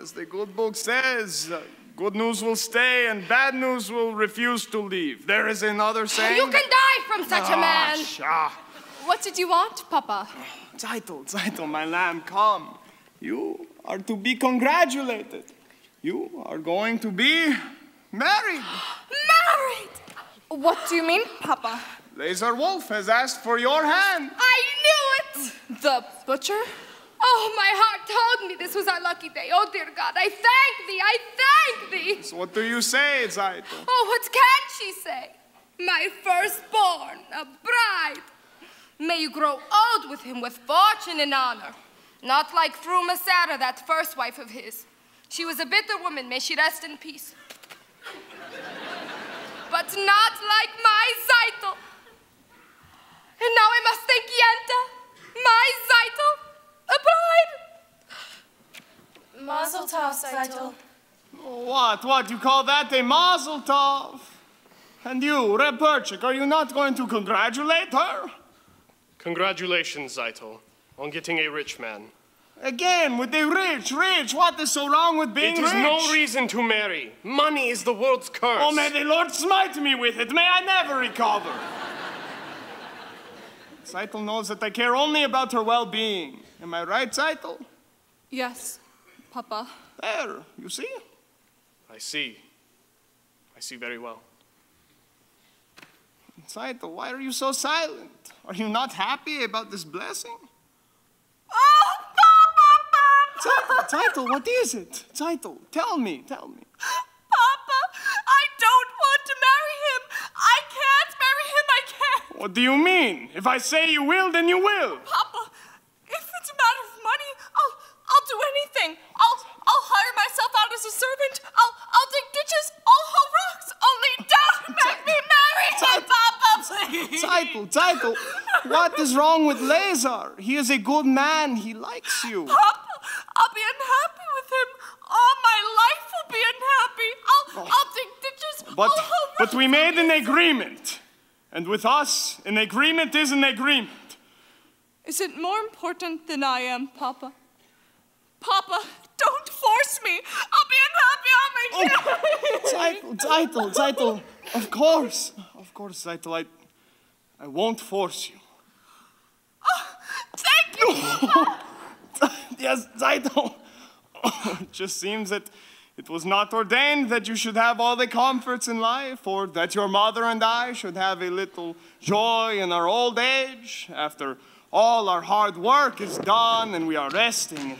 As the good book says, uh, good news will stay and bad news will refuse to leave. There is another saying. You can die from such a man. Ah. What did you want, Papa? Zeitel, Zeitel, my lamb, come. You are to be congratulated. You are going to be married. Married! What do you mean, Papa? Lazar Wolf has asked for your hand. I knew it! The butcher? Oh, my heart told me this was our lucky day. Oh, dear God, I thank thee, I thank thee. So what do you say, Zeitel? Oh, what can she say? My firstborn, a bride. May you grow old with him with fortune and honor. Not like Fruma Sarah, that first wife of his. She was a bitter woman, may she rest in peace. But not like my Zeitel. And now I must thank Yenta, my Zeitel, a bride. Mazel tov, Zeitel. What? What? You call that a mazel tov? And you, Reb Perchik, are you not going to congratulate her? Congratulations, Zeitel, on getting a rich man. Again, with the rich, rich. What is so wrong with being It is rich? no reason to marry. Money is the world's curse. Oh, may the Lord smite me with it. May I never recover. Zeitel knows that I care only about her well-being. Am I right, Zeitel? Yes, Papa. There, you see? I see. I see very well. Zeitel, why are you so silent? Are you not happy about this blessing? Oh, Zeitel, Zeitel, what is it? Zeitel, tell me, tell me. Papa, I don't want to marry him. I can't marry him, I can't. What do you mean? If I say you will, then you will. Papa, if it's a matter of money, I'll I'll do anything. I'll I'll hire myself out as a servant. I'll I'll dig ditches. I'll hoe rocks. Only don't make me marry him, Papa, please. Zeitel, Zeitel, what is wrong with Lazar? He is a good man. He likes you. Papa, I'll be unhappy with him. All my life will be unhappy. I'll oh. I'll dig ditches. But, I'll but we made an agreement. And with us, an agreement is an agreement. Is it more important than I am, Papa? Papa, don't force me. I'll be unhappy my oh. Zeitel, Zeitel, Zeitel. Of course. Of course, Zeitel. I, I won't force you. Oh, Thank you. *laughs* *laughs* yes, Zeitel. *laughs* it just seems that it was not ordained that you should have all the comforts in life, or that your mother and I should have a little joy in our old age after all our hard work is done and we are resting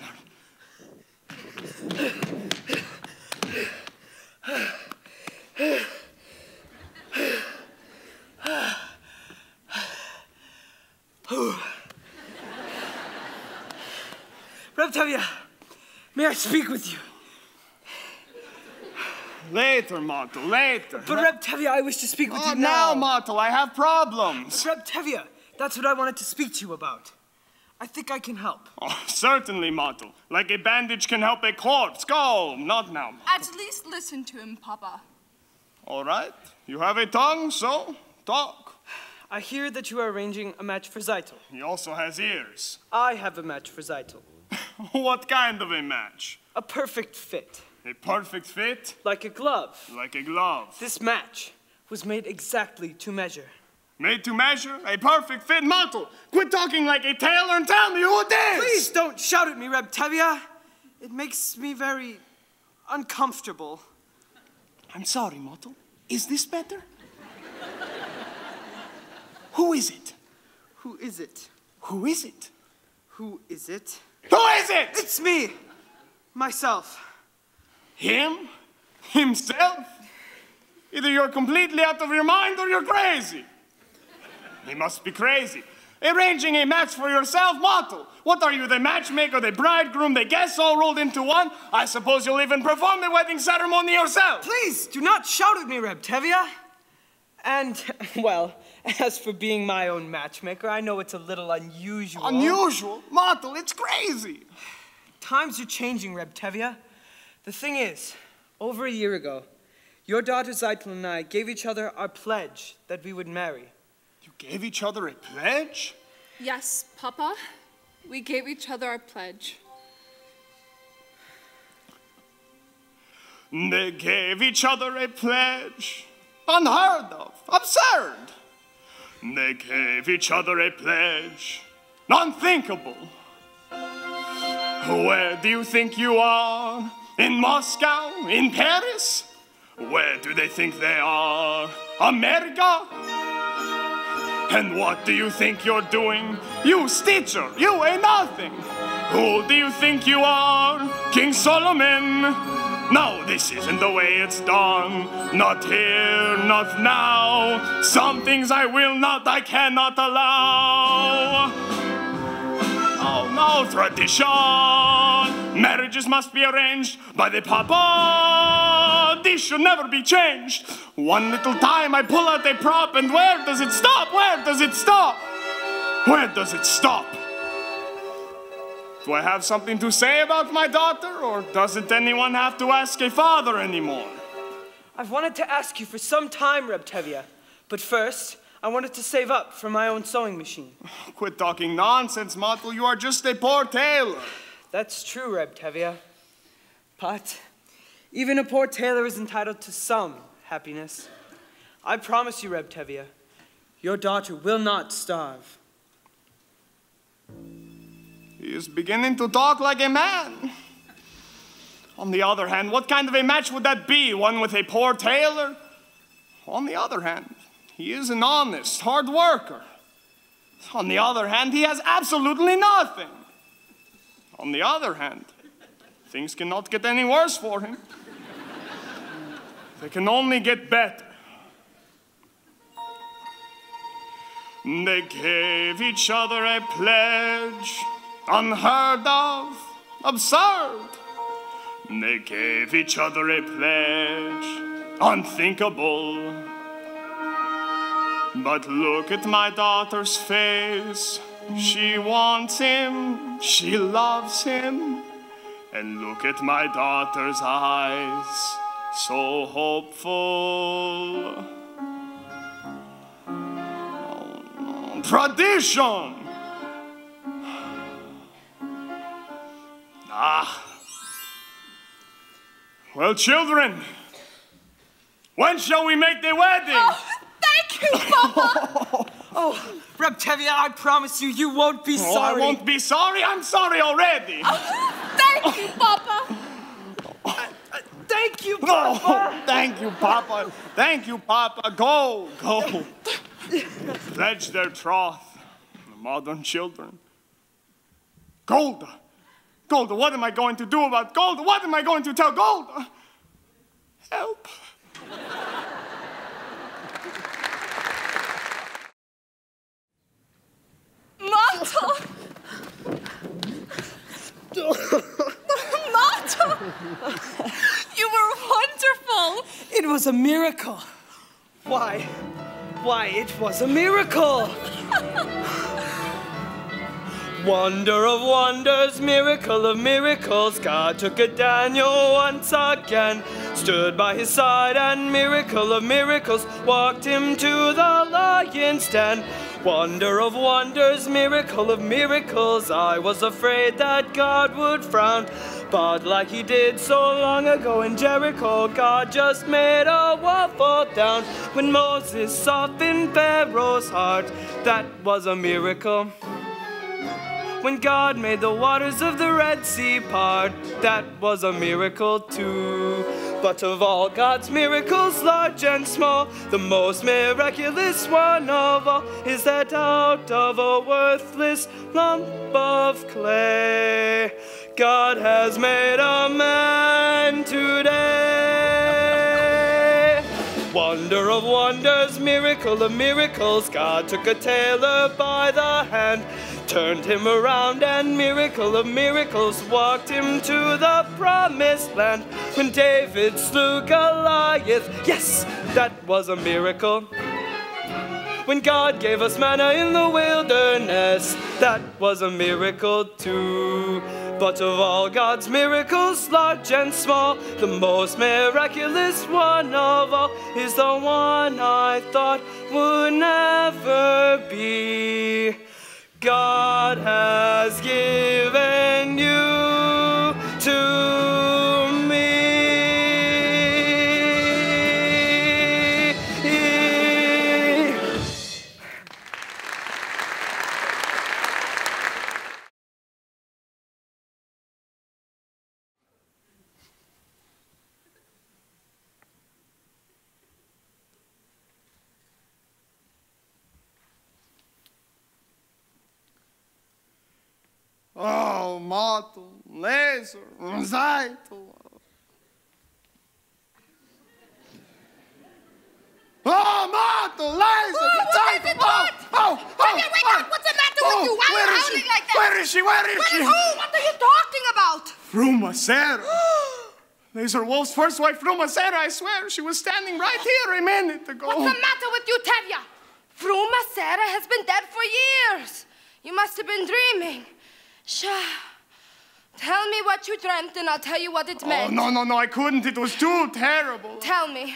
*sighs* *sighs* in our Reb Tevye, may I speak with you? Later, Motel, later. But Reb Tevye, I wish to speak with Oh, you now, now. Motel, I have problems. Reb Tevye, that's what I wanted to speak to you about. I think I can help. Oh, certainly, Motel. Like a bandage can help a corpse. Go, not now. At least listen to him, Papa. All right. You have a tongue, so talk. I hear that you are arranging a match for Zeitel. He also has ears. I have a match for Zeitel. *laughs* what kind of a match? A perfect fit. A perfect fit? Like a glove. Like a glove. This match was made exactly to measure. Made to measure? A perfect fit model. Quit talking like a tailor and tell me who it is! Please don't shout at me, Reb Tevye. It makes me very uncomfortable. I'm sorry, Motel. Is this better? Who is it? Who is it? Who is it? Who is it? Who is it? It's me. Myself. Him? Himself? Either you're completely out of your mind or you're crazy. He must be crazy. Arranging a match for yourself, Motel. What are you, the matchmaker, the bridegroom, the guests all rolled into one? I suppose you'll even perform the wedding ceremony yourself. Please do not shout at me, Reb Tevye. And, *laughs* well, as for being my own matchmaker, I know it's a little unusual. Unusual? Motel, it's crazy. Times are changing, Reb Tevye. The thing is, over a year ago, your daughter Zeitel and I gave each other our pledge that we would marry. You gave each other a pledge? Yes, Papa. We gave each other our pledge. They gave each other a pledge. Unheard of. Absurd. They gave each other a pledge. Unthinkable. Where do you think you are? In Moscow? In Paris? Where do they think they are? America? And what do you think you're doing? You Stitcher, you ain't nothing. Who do you think you are? King Solomon? No, this isn't the way it's done. Not here, not now. Some things I will not, I cannot allow. Oh, no tradition. Marriages must be arranged by the Papa. This should never be changed. One little time I pull out a prop, and where does it stop? Where does it stop? Where does it stop? Do I have something to say about my daughter, or doesn't anyone have to ask a father anymore? I've wanted to ask you for some time, Reb Tevye. But first, I wanted to save up for my own sewing machine. *laughs* Quit talking nonsense, Motel. You are just a poor tailor. That's true, Reb Tevye. But even a poor tailor is entitled to some happiness. I promise you, Reb Tevye, your daughter will not starve. He is beginning to talk like a man. On the other hand, what kind of a match would that be? One with a poor tailor? On the other hand, he is an honest, hard worker. On the other hand, he has absolutely nothing. On the other hand, things cannot get any worse for him. They can only get better. They gave each other a pledge, unheard of, absurd. They gave each other a pledge, unthinkable. But look at my daughter's face. She wants him, she loves him. And look at my daughter's eyes, so hopeful. tradition. Ah. Well, children, when shall we make the wedding? Oh, Thank you, Papa. *laughs* Oh, Reb Tevye, I promise you, you won't be Oh, sorry. I won't be sorry. I'm sorry already. Oh, Thank you, Papa. Thank you, Papa. thank you, Papa. Thank you, Papa. Go, go. Pledge their troth, the modern children. Golda. Golda, what am I going to do about Gold? What am I going to tell Gold? Uh, help. Motel. Motel. You were wonderful. It was a miracle. Why? Why, it was a miracle. *laughs* Wonder of wonders, miracle of miracles. God took a Daniel once again, stood by his side, and miracle of miracles walked him to the lion's den. Wonder of wonders, miracle of miracles. I was afraid that God would frown, but like he did so long ago in Jericho, God just made a wall fall down. When Moses softened Pharaoh's heart, that was a miracle. When God made the waters of the Red Sea part, that was a miracle too. But of all God's miracles, large and small, the most miraculous one of all is that out of a worthless lump of clay, God has made a man today. Wonder of wonders, miracle of miracles, God took a tailor by the hand, turned him around, and miracle of miracles, walked him to the promised land. When David slew Goliath, yes, that was a miracle. When God gave us manna in the wilderness, that was a miracle too. But of all God's miracles, large and small, the most miraculous one of all is the one I thought would never be. God has given you to Oh, Motel, Lazar, Zeitel. Oh, Motel, Lazar, Oh, what is it, what? Oh, oh, oh. up! What's the matter Oh, with you? Why where are you howling like that? Where is she? Where is Where she? who? What are you talking about? Fruma Sarah. *gasps* Lazar Wolf's first wife, Fruma Sarah, I swear, she was standing right here a minute ago. What's the matter with you, Tevye? Fruma Sarah has been dead for years. You must have been dreaming. Sha. Tell me what you dreamt and I'll tell you what it Oh, meant. no, no, no, I couldn't. It was too terrible. Tell me.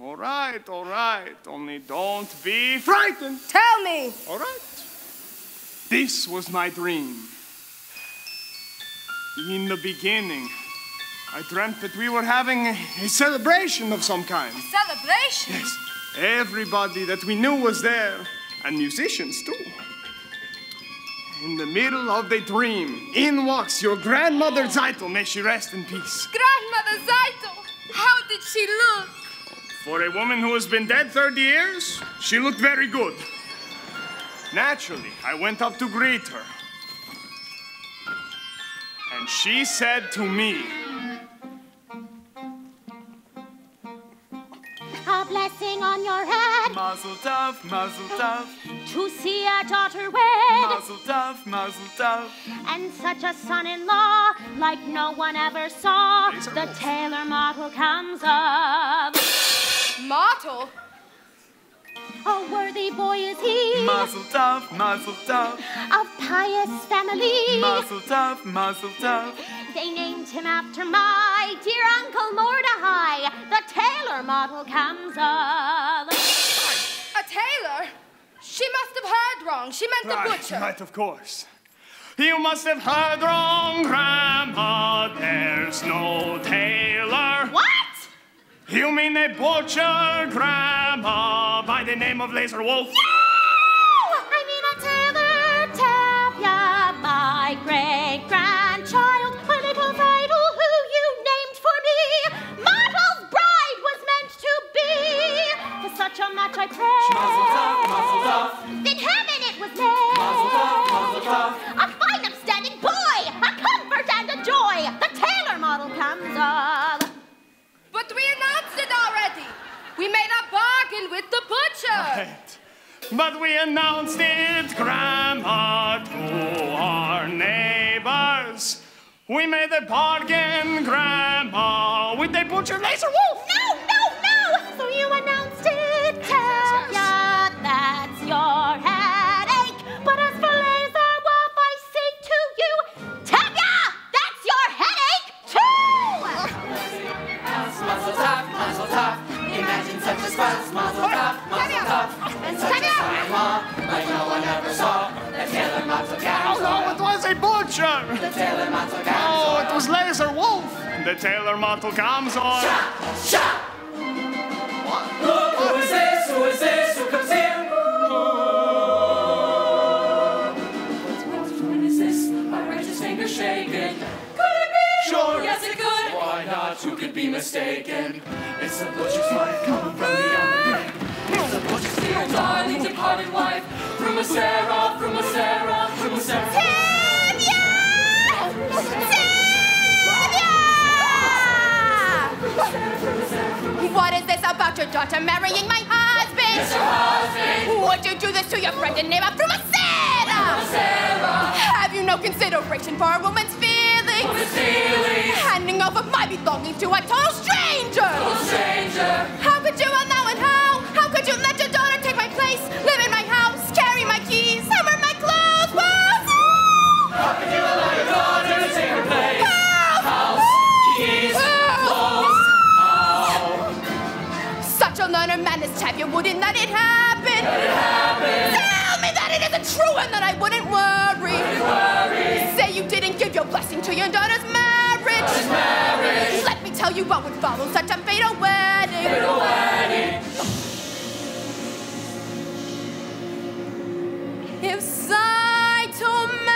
All right, all right. Only don't be frightened. Tell me. All right. This was my dream. In the beginning, I dreamt that we were having a, a celebration of some kind. Celebration? Yes. Everybody that we knew was there, and musicians too. In the middle of the dream, in walks your grandmother Zeitel, may she rest in peace. Grandmother Zeitel. How did she look? For a woman who has been dead 30 years, she looked very good. Naturally, I went up to greet her. And she said to me, A blessing on your head. Mazel tov, mazel tov, To see a daughter wed. mazel tov, mazel tov. And such a son-in-law like no one ever saw. The tailor model comes up. Motel? A worthy boy is he. Mazel tov, mazel tov, Of pious family. mazel tov, mazel tov. They named him after my dear Uncle Mordecai. The tailor Motel Kamzoil. A tailor? She must have heard wrong. She meant the Right, butcher. right, of course. You must have heard wrong, Grandma. There's no tailor. What? You mean a butcher, Grandma, by the name of Lazar Wolf? I be. For such a match I pray. Mazel tov, mazel tov. In heaven it was made. Mazel tov, mazel tov. A fine upstanding boy, a comfort and a joy. The tailor model comes up. But we announced it already. We made a bargain with the butcher. But we announced it, Grandma, to our neighbors. We made a bargain, Grandma, with the butcher Lazar Wolf. Imagine such a spouse, mazel tov, mazel tov. And such a son-in-law, like no one ever saw. The tailor Mazel Oh, no, it was a butcher. The tailor Mazel Oh, it was Lazar Wolf. The tailor Model comes on. Look, who is this? Who is this? Who be mistaken? It's a butcher's wife coming from the other It's the butcher's dear darling departed wife. Fruma Sarah, Fruma Sarah, Fruma Sarah. What is this about your daughter marrying my husband? Yes, your husband. Would you do this to your friend and neighbor Fruma Sarah? Fruma Sarah. Have you no consideration for a woman's feelings? Woman's feelings. Handing over my belongings to a total stranger. Total stranger. How could you allow it? How? How could you let your daughter take my place, live in my house, carry my keys, hammer my clothes? Whoa! How could you allow your daughter to take her place? Help! House, keys, clothes. Such a learned man as Tevye wouldn't let it happen. Let it happen. Tell me that it isn't true and that I wouldn't worry. worry. You didn't give your blessing to your daughter's marriage. Daughter's marriage. Let me tell you what would follow such a fatal wedding. Fatal wedding. If Zeitel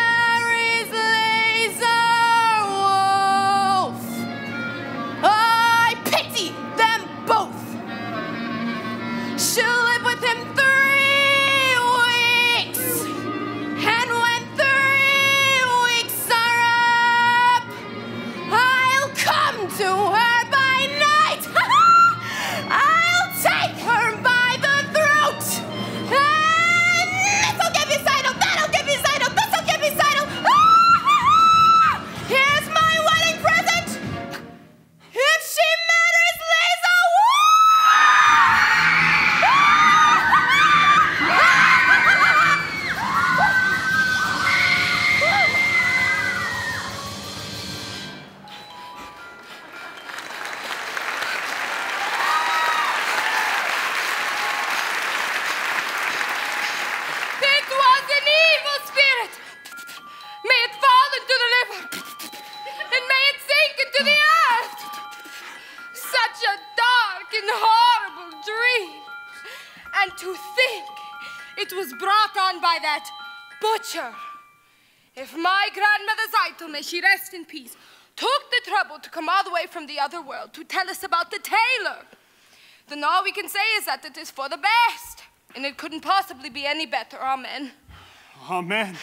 to come all the way from the other world to tell us about the tailor, then all we can say is that it is for the best. And it couldn't possibly be any better. Amen. Amen.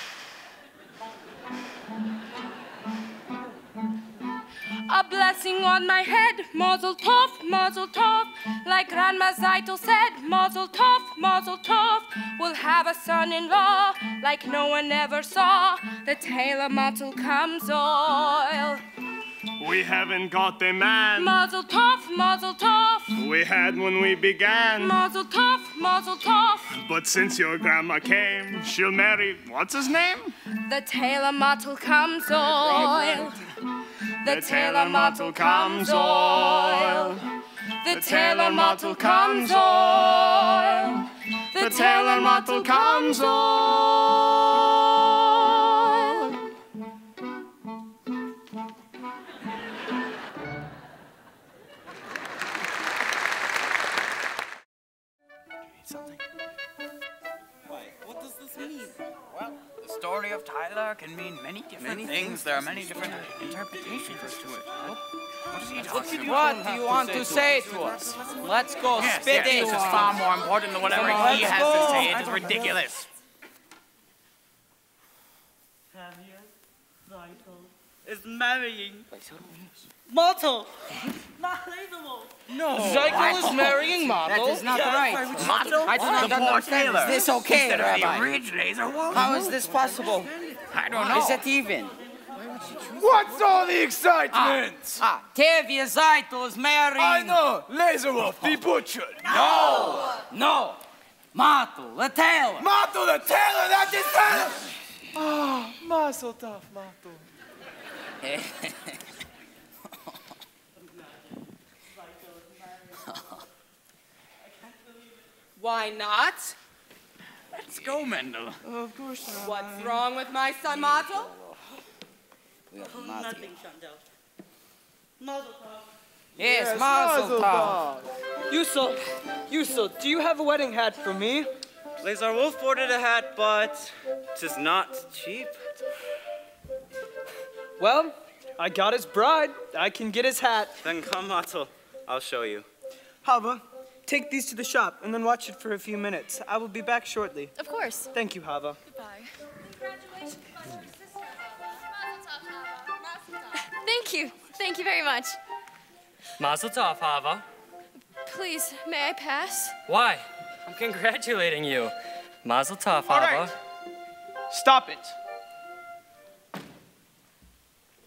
A blessing on my head, Mazel Tov, Mazel Tov. Like Grandma Zeitel said, Mazel Tov, Mazel Tov. We'll have a son-in-law like no one ever saw. The tailor Mazel comes oil. We haven't got the man Mazel Tov, Mazel Tov. we had when we began. Mazel Tov, Mazel Tov. But since your grandma came, she'll marry, what's his name? The tailor Mazel comes oil. The tailor Mazel comes oil. The tailor Mazel comes oil. The tailor mottle comes on. What does this mean? Well, the story of Tyler can mean many different Many things. things. There are many different interpretations to it. What is he What do you want to say to us? Let's go. Yes, Spit yes, it. this is far more important than whatever on, he has go. to say. It is don't know. ridiculous. is marrying. Motel. No. Zeitel is marrying That is not right. Motel? I do not The poor understand. tailor. Is this okay, Instead of the Rabbi? Lazar Wolf? How is this possible? I don't know. Is it even? What's all the excitement? Ah, Tevye Zeitel is marrying. I know, Lazar Wolf, the butcher. No! No! Motel, the tailor. Motel the tailor, that is tailor. Ah, Mazel tov, Motel. Why not? Let's go, Mendel. Of course not. What's wrong with my son, Mazel? Nothing, Shandel. Mazel Yes, Yes, Mazel Mazel Tov. Yussel, Yussel, do you have a wedding hat for me? Lazar Wolf ordered a hat, but it is not cheap. Well, I got his bride. I can get his hat. Then come, Motel. I'll show you. Hava, take these to the shop and then watch it for a few minutes. I will be back shortly. Of course. Thank you, Hava. Goodbye. Thank you. Thank you very much. Mazel tov, Hava. Please, may I pass? Why? I'm congratulating you. Mazel tov, Hava. right. Stop it.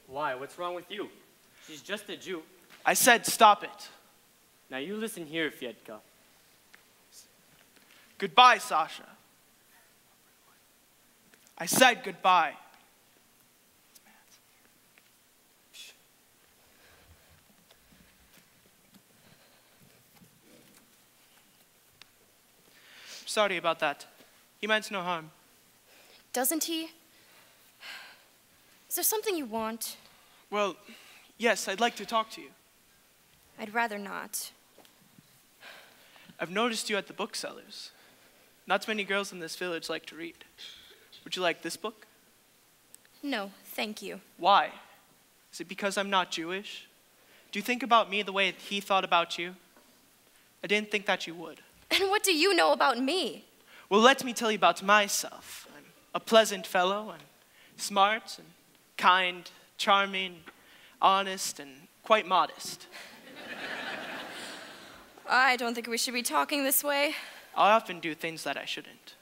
Why? What's wrong with you? She's just a Jew. I said stop it. Now you listen here, Fyedka. Goodbye, Sasha. I said goodbye. Sorry about that. He meant no harm. Doesn't he? Is there something you want? Well, yes, I'd like to talk to you. I'd rather not. I've noticed you at the booksellers. Not many girls in this village like to read. Would you like this book? No, thank you. Why? Is it because I'm not Jewish? Do you think about me the way he thought about you? I didn't think that you would. *laughs* And what do you know about me? Well, let me tell you about myself. I'm a pleasant fellow and smart and kind, charming, honest, and quite modest. I don't think we should be talking this way. I often do things that I shouldn't.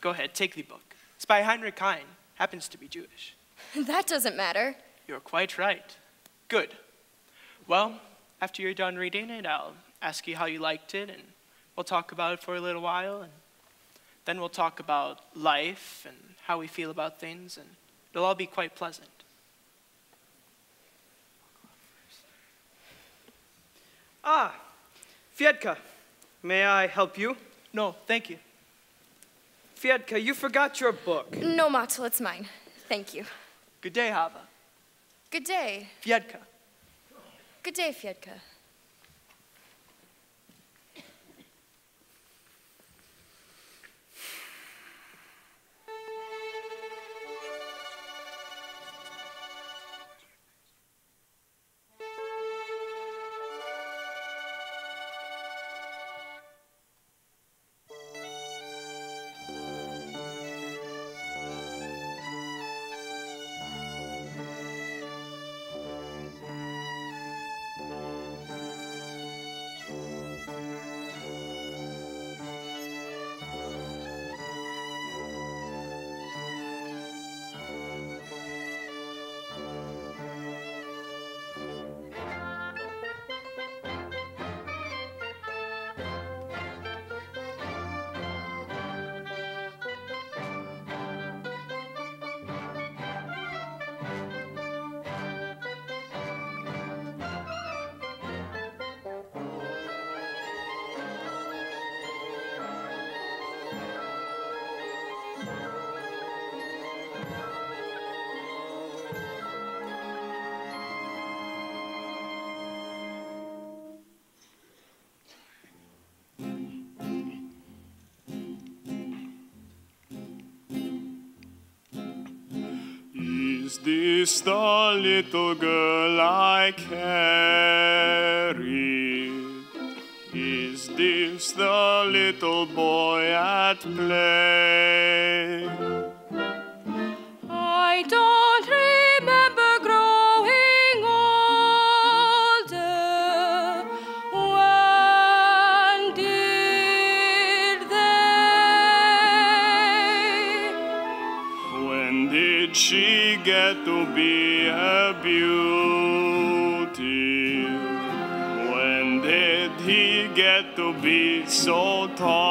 Go ahead, take the book. It's by Heinrich Heine, happens to be Jewish. *laughs* That doesn't matter. You're quite right. Good. Well, after you're done reading it, I'll ask you how you liked it, and we'll talk about it for a little while, and then we'll talk about life and how we feel about things, and it'll all be quite pleasant. Ah, Fyedka, may I help you? No, thank you. Fyedka, you forgot your book. No, Motel, it's mine. Thank you. Good day, Hava. Good day. Fyedka. Good day, Fietka. is this the little girl I carried? Is this the little boy at play? so tall.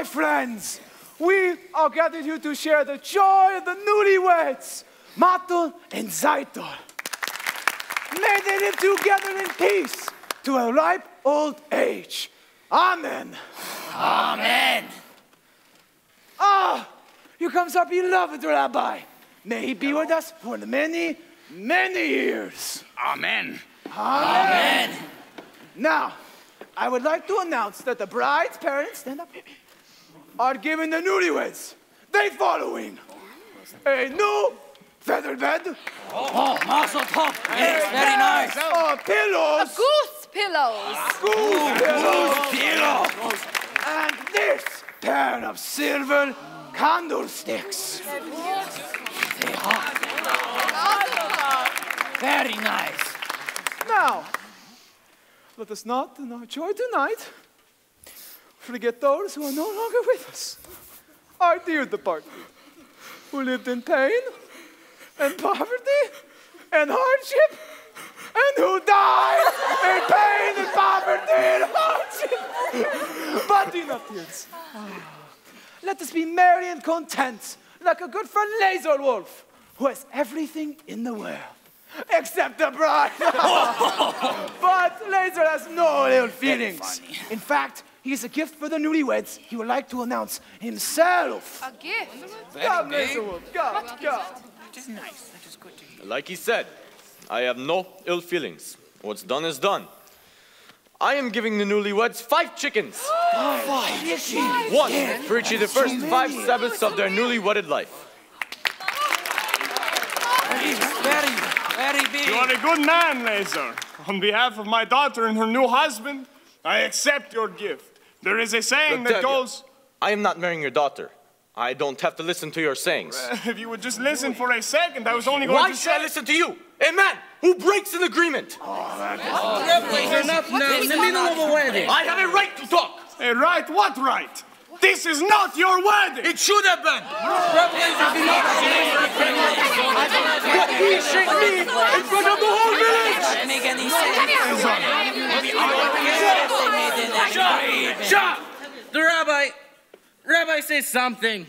My friends, we are gathered here to share the joy of the newlyweds, Motel and Zeitel. May they live together in peace to a ripe old age. Amen. Amen. Ah, here comes our beloved rabbi. May he be with us for many, many years. Amen. Amen. Now, I would like to announce that the bride's parents stand up are giving the newlyweds the following: a new feather bed. Oh, mazel tov. Yes, very nice. Uh, pillows. Goose pillows. Goose pillows. pillows. And this pair of silver candlesticks. They are. Very nice. Now, let us not in our joy tonight forget those who are no longer with us. Our dear departed, who lived in pain and poverty and hardship, and who died in pain and poverty and hardship. But do not tears. Ah. Let us be merry and content, like a good friend Lazar Wolf, who has everything in the world. Except the bride. *laughs* but Lazar has no ill feelings. In fact, is a gift for the newlyweds. He would like to announce himself. A gift. Come, Lazar Wolf. Come, come. That is nice. That is good to hear. Like he said, I have no ill feelings. What's done is done. I am giving the newlyweds five chickens. *gasps* Five. One for each of the first five Sabbaths of their newly wedded life. Very, very big. You are a good man, Lazar. On behalf of my daughter and her new husband, I accept your gift. There is a saying that goes, I am not marrying your daughter. I don't have to listen to your sayings. if you would just listen for a second, I was only going Why to should say. I listen to you? A man who breaks an agreement. You're not in the middle of a wedding. I have a right to talk. A right? What right? This is not your wedding! It should have been. But he should be in front of the whole village. Doesn't make any sense. Shut! Shut! The rabbi, rabbi says something.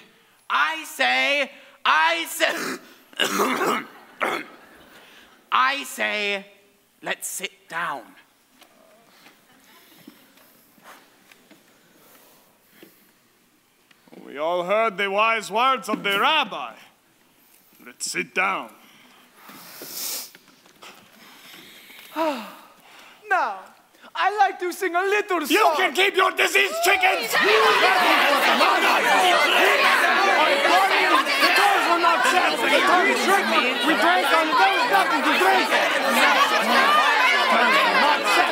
I say, I say, *coughs* I say, let's sit down. We all heard the wise words of the rabbi. Let's sit down. *sighs* Now, I like to sing a little song. You can keep your diseased chickens! *laughs* *laughs* The doors were not shut. The doors drink. We drank on the there was nothing to drink. Not shut.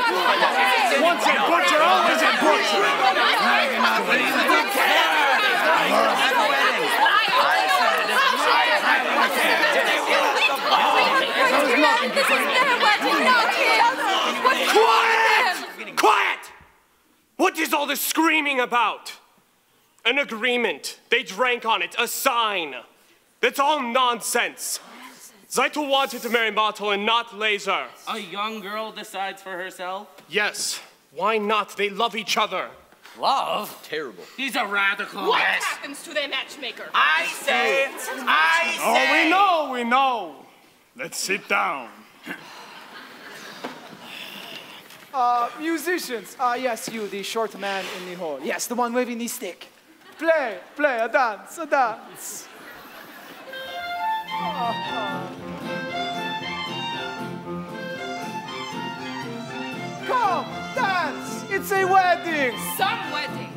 Once a butcher, always a butcher. Quiet! Quiet! What is all this screaming about? An agreement. They drank on it. A sign. That's all nonsense. Zeitel wanted to marry Motel and not Lazar. A young girl decides for herself. Yes. Why not? They love each other. Love? Terrible. He's a radical. What happens to the matchmaker? I say, I say. Oh, we know, we know. Let's sit down. Uh, musicians. Ah, yes, you, the short man in the hall. Yes, the one waving the stick. Play, play, a dance, a dance. Come, dance. It's a wedding. Some wedding.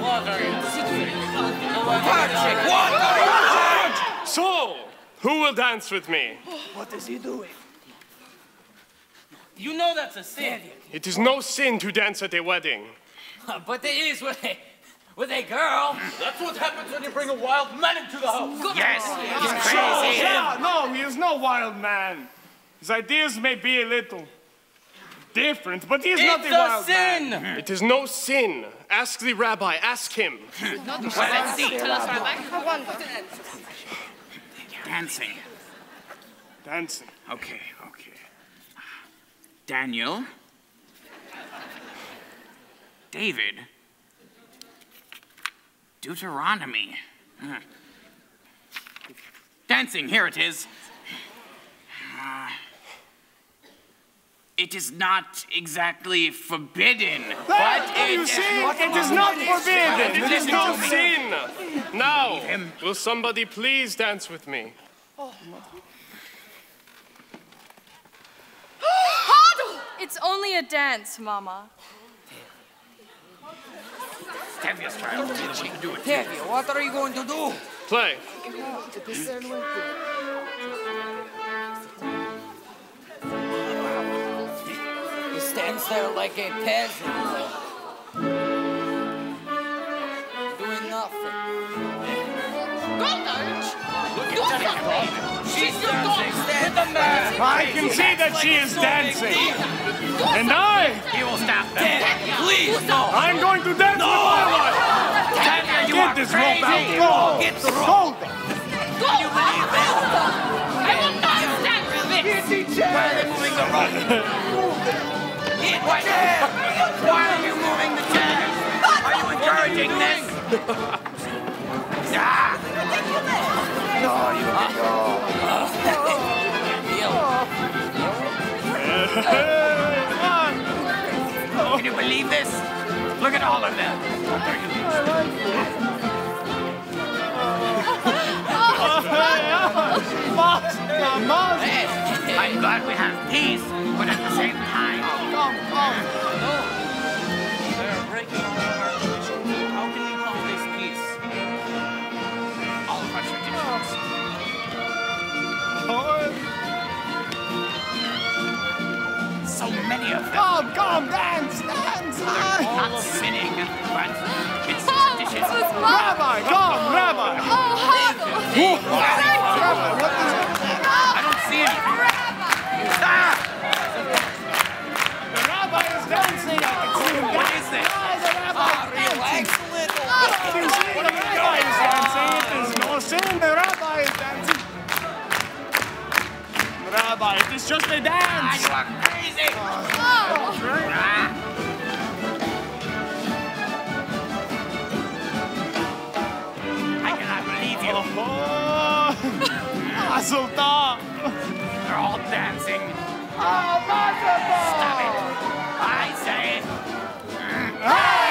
What? So, who will dance with me? What is he doing? You know that's a sin. It is no sin to dance at a wedding. *laughs* But it is with a, girl. That's what happens when you bring a wild man into the house. Yes, he's So, crazy. yeah, no, he is no wild man. His ideas may be a little different, but he is It's not a a wild sin. man. It is no sin. Ask the rabbi. Ask him. Not Well, let's see. Tell us, Rabbi. I wonder. Dancing. Dancing. Okay, okay. Daniel. David. Deuteronomy. Hmm. Dancing, here it is. Uh, it is not exactly forbidden, but There, you it see? It is not forbidden. It is no sin. Now, will somebody please dance with me? *gasps* It's only a dance, Mama. Tevye's trying to see if she can do it. Tevye, what are you going to do? Play. He stands there like a peasant. Doing nothing. Goldurge! Do something! She's dancing. Stand the man. I can see that she is dancing. And I, He will stop them. Please, no. I'm going to dance with my wife. Tevye, you Get this rope crazy. out. Go. Get the rope. Hold it. Go! I will not stand for this! Why are they moving the rope? *laughs* Why, why are you moving the chair? Are you encouraging this? *laughs* ah! *laughs* Can you believe this? Look at all of them. I'm glad we have peace, but at the same time. They're breaking all of our traditions. How can we call this peace? All of traditions. Oh, So many of them. Come, come, dance, dance. Not sinning, but it's tradition. Rabbi, come, Rabbi. Rabbi, what is I don't see anything. Ah! The rabbi is dancing. I can see him What is this? The rabbi is dancing. I Rabbi, it is just a Ah, dance. you are crazy. Ah. I cannot believe you. Oh, *laughs* Mazel tov. They're all dancing. Oh, Mazel. Stop it. I say. Hey!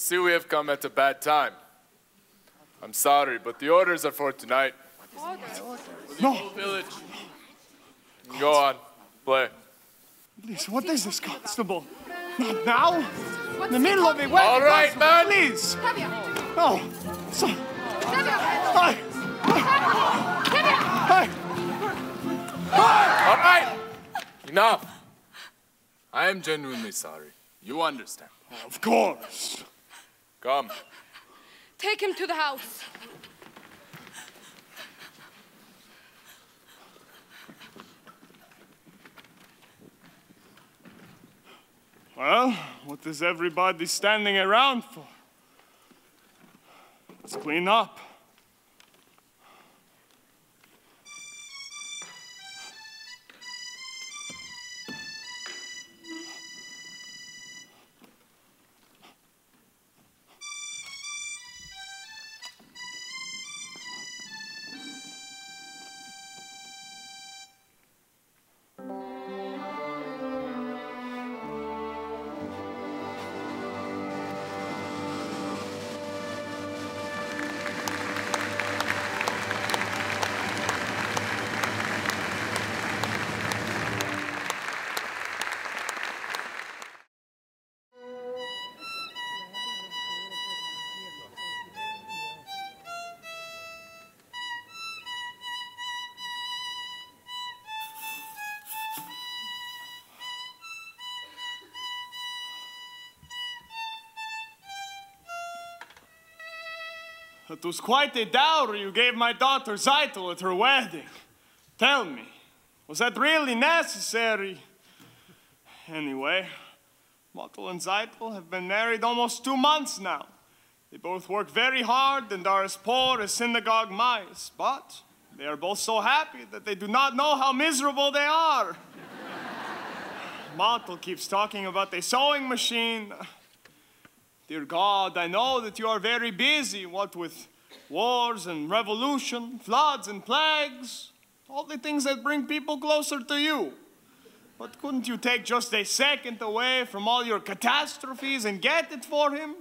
See we have come at a bad time. I'm sorry, but the orders are for tonight. No. Village. Go on, play. Please, what is this, Constable? Not now? In the middle of a wedding. All right, man. Please. Tevye! No. So, Tevye! hi. Hi. All right. Enough. I am genuinely sorry. You understand. Of course. Come. Take him to the house. Well, what is everybody standing around for? Let's clean up. It was quite a dowry you gave my daughter Zeitel at her wedding. Tell me, was that really necessary? Anyway, Motel and Zeitel have been married almost two months now. They both work very hard and are as poor as synagogue mice, but they are both so happy that they do not know how miserable they are. *laughs* Motel keeps talking about a sewing machine. Dear God, I know that you are very busy, what with wars and revolution, floods and plagues, all the things that bring people closer to you. But couldn't you take just a second away from all your catastrophes and get it for him?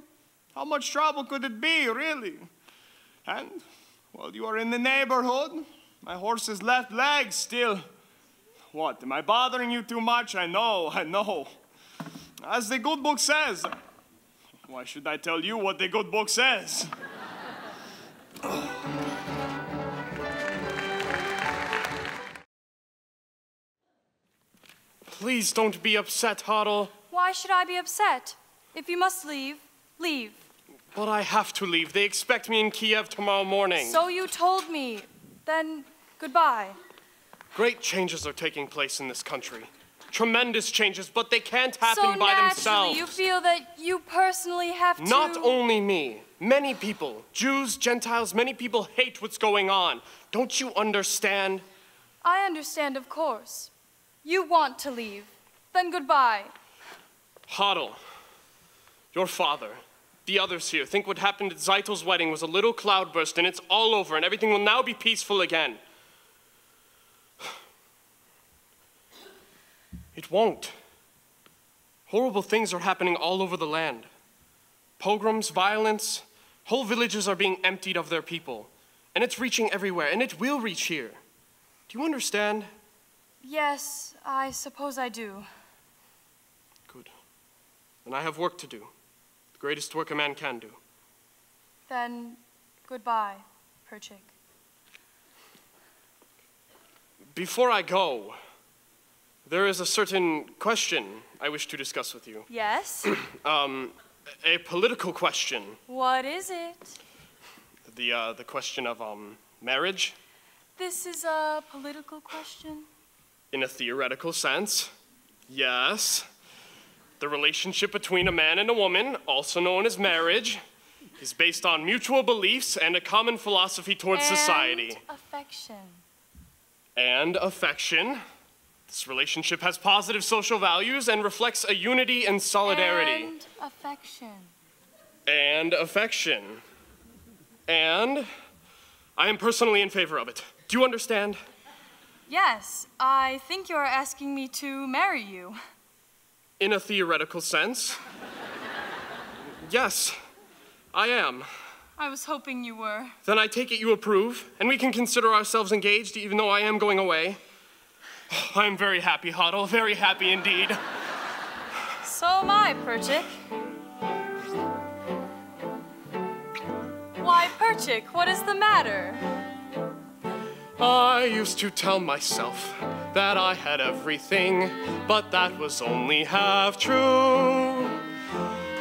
How much trouble could it be, really? And while you are in the neighborhood, my horse's left leg still. What, am I bothering you too much? I know, I know. As the good book says. Why should I tell you what the good book says? Please don't be upset, Hodel. Why should I be upset? If you must leave, leave. But I have to leave. They expect me in Kiev tomorrow morning. So you told me. Then goodbye. Great changes are taking place in this country. Tremendous changes, but they can't happen so by naturally, themselves. you feel that you personally have to. Not only me. Many people, Jews, Gentiles, many people hate what's going on. Don't you understand? I understand, of course. You want to leave. Then goodbye. Hodel, your father, the others here think what happened at Zeitel's wedding was a little cloudburst and it's all over and everything will now be peaceful again. It won't. Horrible things are happening all over the land. Pogroms, violence, whole villages are being emptied of their people. And it's reaching everywhere, and it will reach here. Do you understand? Yes, I suppose I do. Good. Then I have work to do. The greatest work a man can do. Then goodbye, Perchik. Before I go, there is a certain question I wish to discuss with you. Yes? *clears throat* um, a political question. what is it? The, uh, the question of um, marriage, This is a political question. in a theoretical sense. Yes. The relationship between a man and a woman, also known as marriage, is based on mutual beliefs and a common philosophy towards society. And affection. and affection. This relationship has positive social values and reflects a unity and solidarity. And affection. And affection. And I am personally in favor of it. Do you understand? Yes, I think you're asking me to marry you. In a theoretical sense. yes, I am. I was hoping you were. Then I take it you approve, and we can consider ourselves engaged even though I am going away. *laughs* I am very happy, Hodel, very happy indeed. So am I, Perchik. Why, Perchik, what is the matter? I used to tell myself that I had everything, but that was only half true.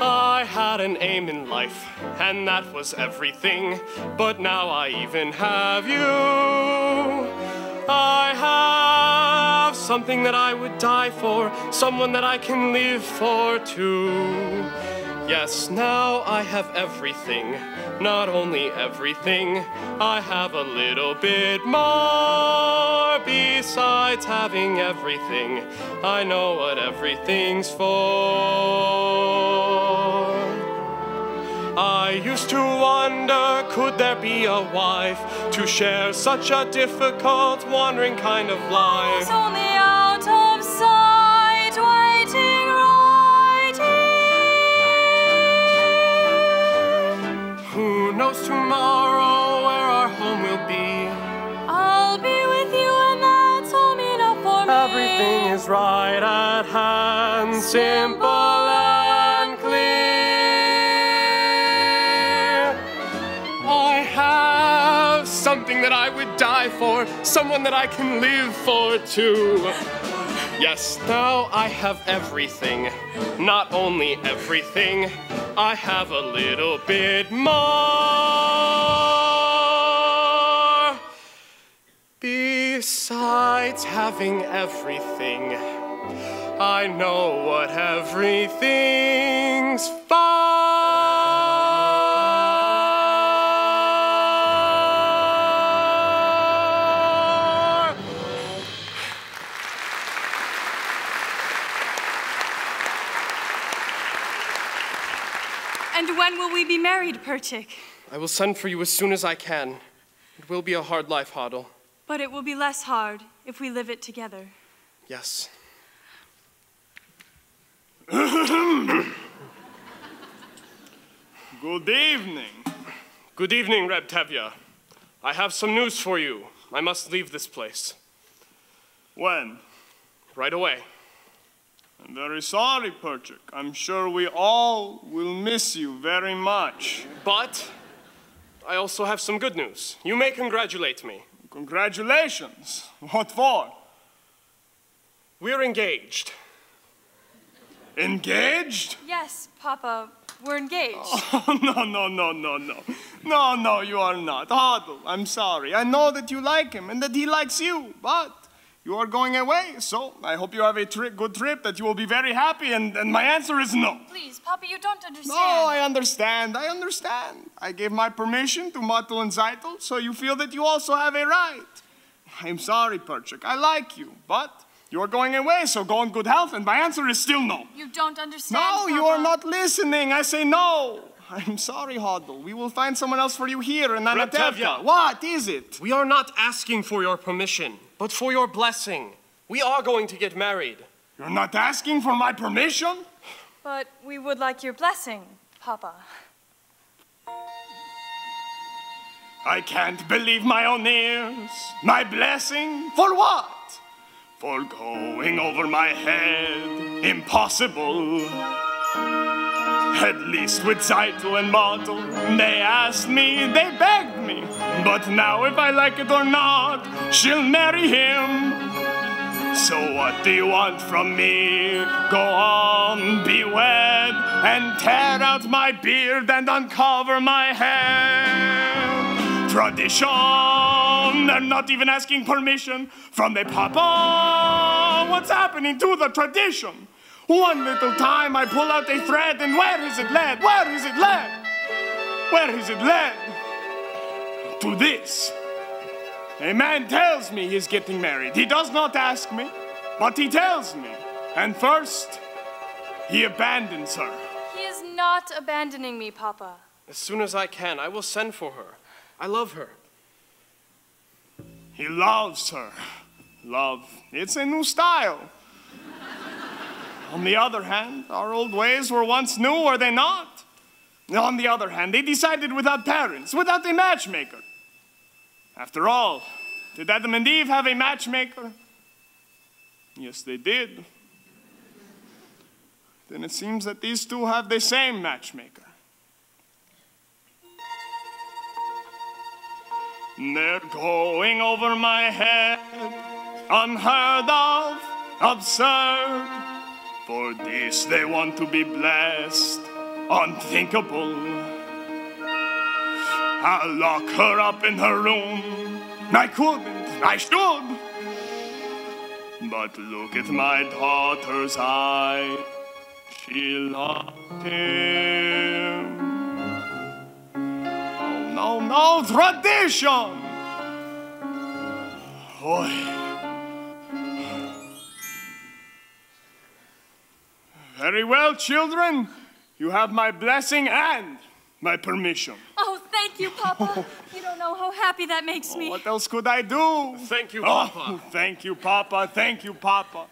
I had an aim in life, and that was everything, but now I even have you. I have something that I would die for, someone that I can live for too. Yes, now I have everything. Not only everything, I have a little bit more. Besides having everything, I know what everything's for. I used to wonder could there be a wife to share such a difficult, wandering kind of life? Knows tomorrow where our home will be? I'll be with you, and that's all enough for me. Everything is right at hand, simple and clear. I have something that I would die for, someone that I can live for too. Yes, now I have everything. Not only everything, I have a little bit more. Besides having everything, I know what everything's for. Will we be married, Perchik? I will send for you as soon as I can. It will be a hard life, Hodel. But it will be less hard if we live it together. Yes. *coughs* Good evening. Good evening, Reb Tevye. I have some news for you. I must leave this place. When? Right away. I'm very sorry, Perchik. I'm sure we all will miss you very much. But I also have some good news. You may congratulate me. Congratulations. What for? We're engaged. Engaged? Yes, Papa, we're engaged. *laughs* Oh, no, no, no, no, no. No, no, you are not. Hodel, I'm sorry. I know that you like him and that he likes you, but you are going away, so I hope you have a tri- good trip, that you will be very happy, and, and my answer is no. Please, Papa, you don't understand. No, I understand. I understand. I gave my permission to Motel and Zeitel, so you feel that you also have a right. I'm sorry, Perchik. I like you, but you are going away, so go in good health, and my answer is still no. You don't understand. No, you are not listening. I say no. I'm sorry, Hodel. We will find someone else for you here in Reb Anatevka. What is it? We are not asking for your permission, but for your blessing. We are going to get married. You're not asking for my permission? But we would like your blessing, Papa. I can't believe my own ears. My blessing? For what? For going over my head. Impossible. At least with Zeitel and Motel, they asked me, they begged me. But now, if I like it or not, she'll marry him. So, what do you want from me? Go on, be wed, and tear out my beard and uncover my head. Tradition, they're not even asking permission from the papa. What's happening to the tradition? One little time I pull out a thread, and where is it led? Where is it led? Where is it led? To this. A man tells me he's getting married. He does not ask me, but he tells me. And first, he abandons her. He is not abandoning me, Papa. As soon as I can, I will send for her. I love her. He loves her. Love. It's a new style. On the other hand, our old ways were once new, were they not? On the other hand, they decided without parents, without a matchmaker. After all, did Adam and Eve have a matchmaker? Yes, they did. Then it seems that these two have the same matchmaker. They're going over my head, unheard of, absurd. For this they want to be blessed, unthinkable. I'll lock her up in her room. I couldn't, I should. But look at my daughter's eye. She loved him. Oh, no, no, no, tradition! Boy. Very well, children. You have my blessing and my permission. Oh, thank you, Papa. you don't know how happy that makes me. Oh, what else could I do? Thank you, Oh, Papa. thank you, Papa. Thank you, Papa.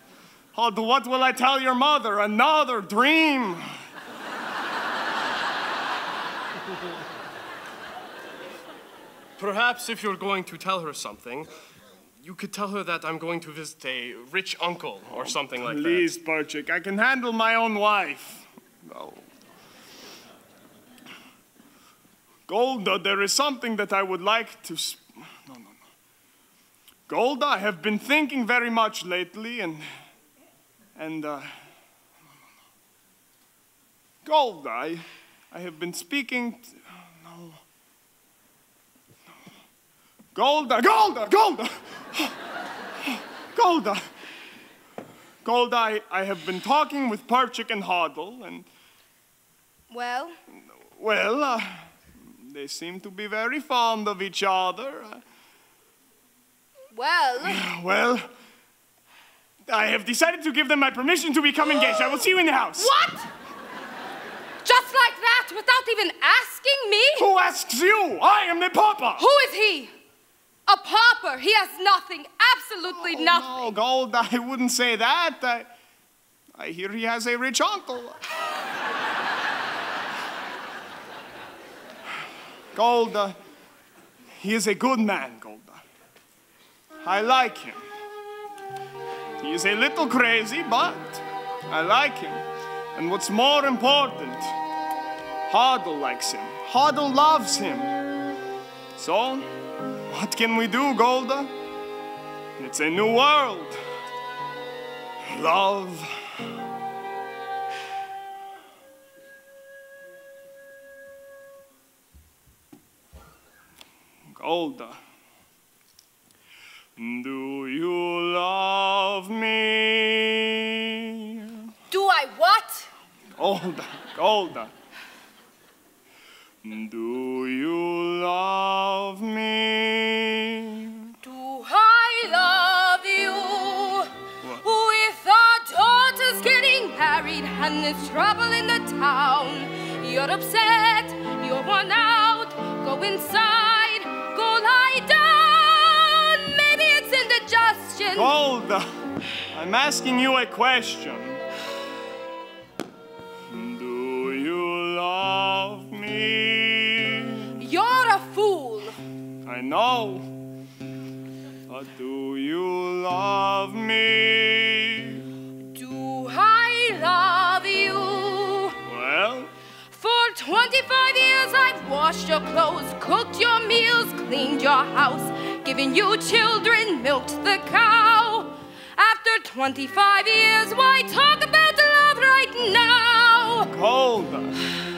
Oh, what will I tell your mother? Another dream. Perhaps if you're going to tell her something, you could tell her that I'm going to visit a rich uncle or something like that. Please, Perchik, I can handle my own wife. No. Golda, there is something that I would like to. No, no, no. Golda, I have been thinking very much lately, and. And, uh. Golda, I, I have been speaking. t- no. no. Golda, Golda, Golda! Golda. Golda, I, I have been talking with Perchik and Hodel, and, Well, well, uh, they seem to be very fond of each other. Uh, well. well, I have decided to give them my permission to become engaged. I will see you in the house. What? Just like that, without even asking me? Who asks you? I am the papa. Who is he? A pauper. He has nothing, absolutely oh, nothing. Oh, Gold, *laughs* I wouldn't say that. I, I hear he has a rich uncle. *sighs* Golda, he is a good man, Golda. I like him. He is a little crazy, but I like him. And what's more important, Hodel likes him. Hodel loves him. So, what can we do, Golda? It's a new world. Love. Golda. Do you love me? Do I what? Golda, Golda. Do you love me? Do I love you? With our daughters getting married and there's trouble in the town. You're upset, you're worn out. Go inside, go lie down. Maybe it's indigestion. Golda, I'm asking you a question. Do you love me? Know. But do you love me? Do I love you? Well, For 25 years, I've washed your clothes, cooked your meals, cleaned your house, given you children, milked the cow. After 25 years, why talk about love right now? Golda.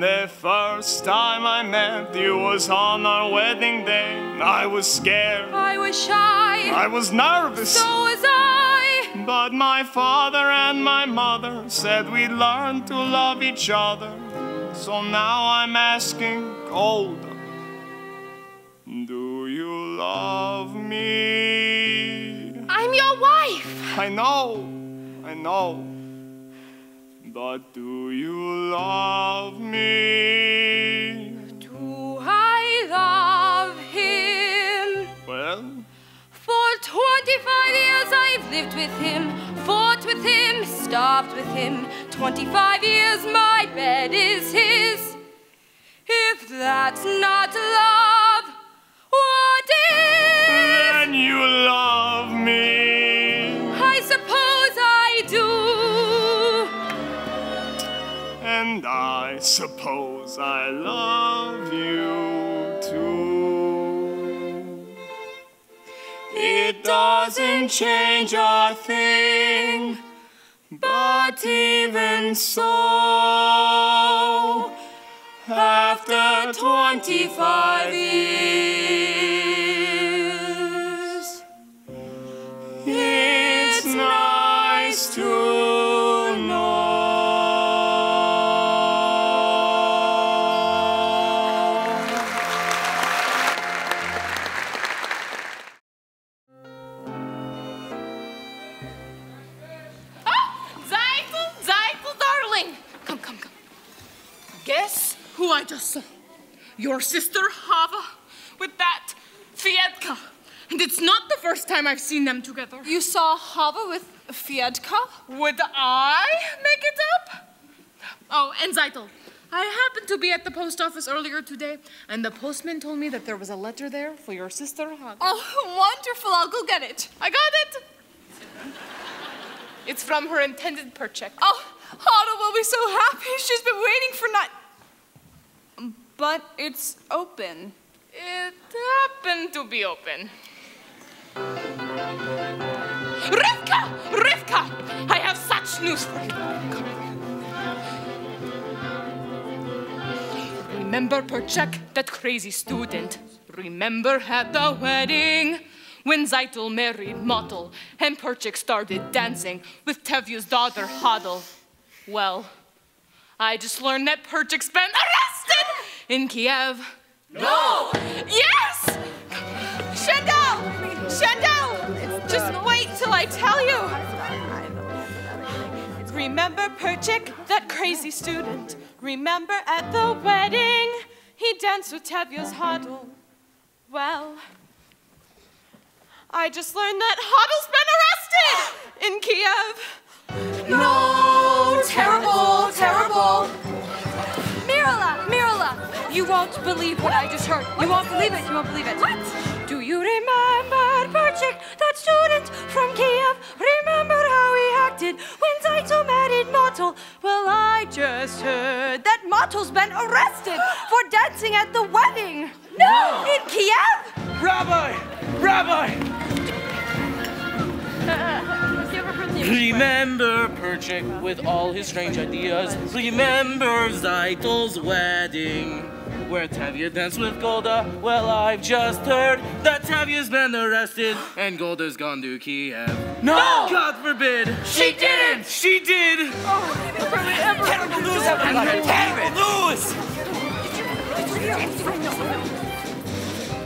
The first time I met you was on our wedding day. I was scared. I was shy. I was nervous. So was I. But my father and my mother said we'd learn to love each other. So now I'm asking Golda, do you love me? I'm your wife. I know, I know. But do you love me? Do I love him? Well, For 25 years I've lived with him, fought with him, starved with him. 25 years my bed is his. If that's not love, what is? then you love me. And I suppose I love you too. It doesn't change a thing, but even so, after 25 years, it's nice to Guess who I just saw? Your sister Hava with that Fyedka. And it's not the first time I've seen them together. You saw Hava with Fyedka? Would I make it up? Oh, and Zeitel, I happened to be at the post office earlier today, and the postman told me that there was a letter there for your sister Hava. Oh, wonderful. I'll go get it. I got it. It's from her intended Perchik. Oh, Hava will be so happy. She's been waiting for night. But it's open. It happened to be open. Rivka! Rivka! I have such news for you. Remember Perchik, that crazy student? Remember at the wedding When Zeitel married Motel, and Perchik started dancing with Tevye's daughter Hodel. Well, I just learned that Perchik's been arrested in Kiev. No! Yes! Shandel! Shandel! Just wait till I tell you. Remember Perchik, that crazy student? Remember at the wedding, he danced with Tevye's Hodel. Well, I just learned that Hodel's been arrested in Kiev. No! Terrible, terrible. Mirala, Mirala, you won't believe what I just heard. You won't believe it. You won't believe it. What? Do you remember Perchik, that student from Kiev? Remember how he acted when Zeitel married Motel? Well, I just heard that Motel's been arrested *gasps* for dancing at the wedding. No! In Kiev? Rabbi! Rabbi! Remember Perchik with all his strange ideas. Remember Zeitel's wedding. Where Tevye danced with Golda. Well, I've just heard that Tevye's been arrested and Golda's gone to Kiev. No! God forbid! She didn't! She did! Oh, Terrible news, everybody! Terrible news!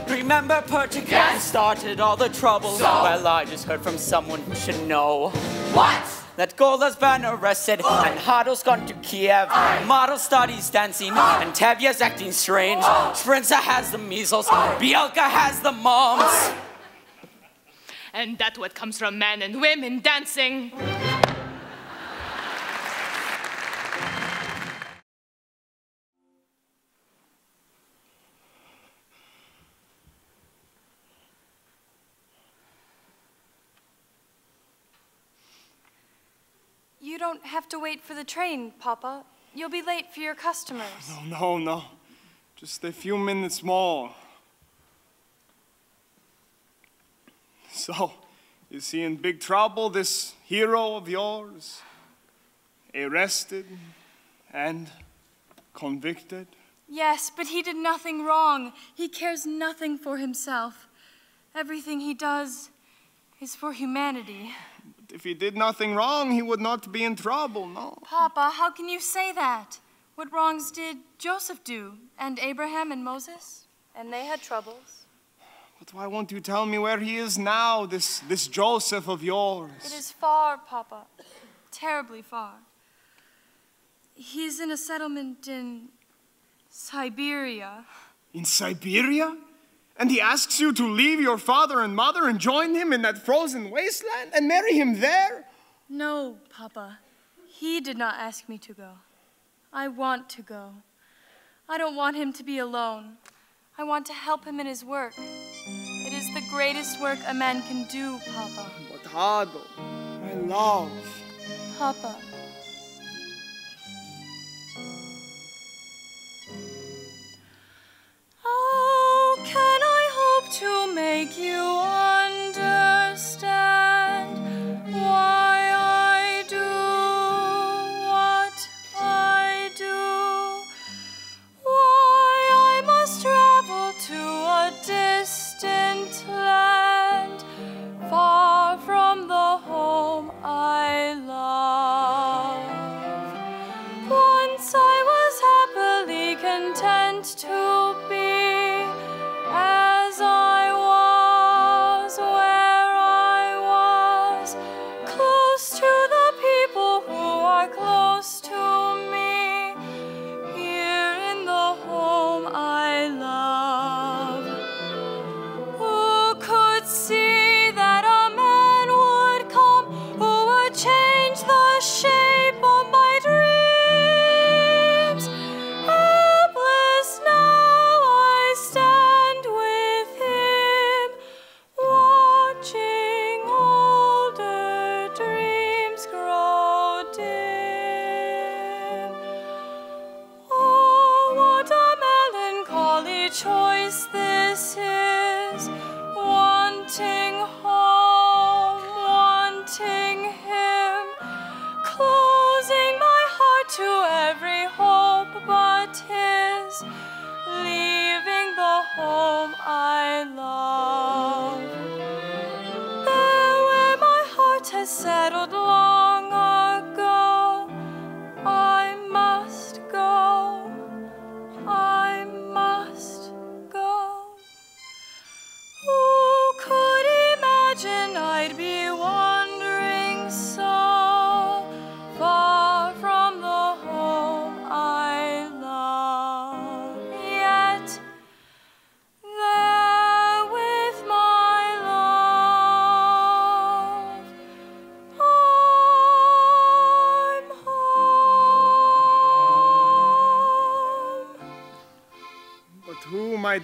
Remember Perchik Yes. started all the trouble? So? Well, I just heard from someone who should know. What? That Golda's been arrested and Hodel's gone to Kiev. Motel studies dancing and Tevye's acting strange. Shprintze has the measles. Bielke has the mumps. And that's what comes from men and women dancing. Don't have to wait for the train, Papa. You'll be late for your customers. No, no, no. Just a few minutes more. So, is he in big trouble, this hero of yours? Arrested and convicted? Yes, but he did nothing wrong. He cares nothing for himself. Everything he does is for humanity. If he did nothing wrong, he would not be in trouble, no. Papa, how can you say that? What wrongs did Joseph do? And Abraham and Moses? And they had troubles. But why won't you tell me where he is now, this, this Joseph of yours? It is far, Papa. Terribly far. He's in a settlement in Siberia. In Siberia? And he asks you to leave your father and mother and join him in that frozen wasteland and marry him there? No, Papa. He did not ask me to go. I want to go. I don't want him to be alone. I want to help him in his work. It is the greatest work a man can do, Papa. But Hodel, my love. Papa. How can to make you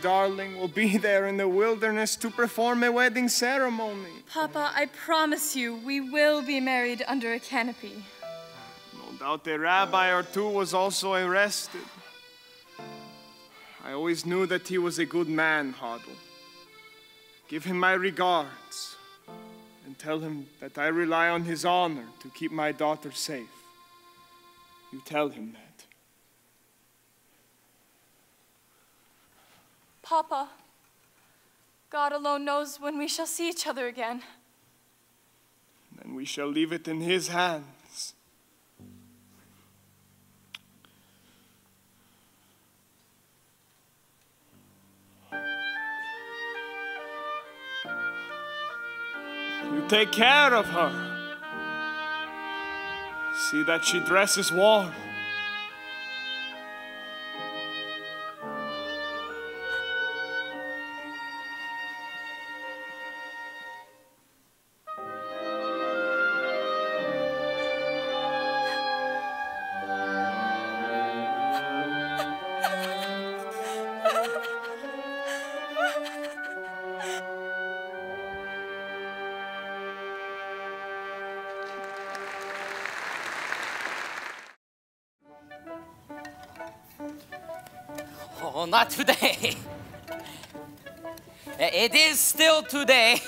darling, will be *laughs* there in the wilderness to perform a wedding ceremony? Papa, I promise you, we will be married under a canopy. No doubt a rabbi or two was also arrested. I always knew that he was a good man, Hodel. Give him my regards and tell him that I rely on his honor to keep my daughter safe. You tell him that. Papa, God alone knows when we shall see each other again. Then we shall leave it in his hands. You take care of her. See that she dresses warm. Not today. *laughs* It is still today.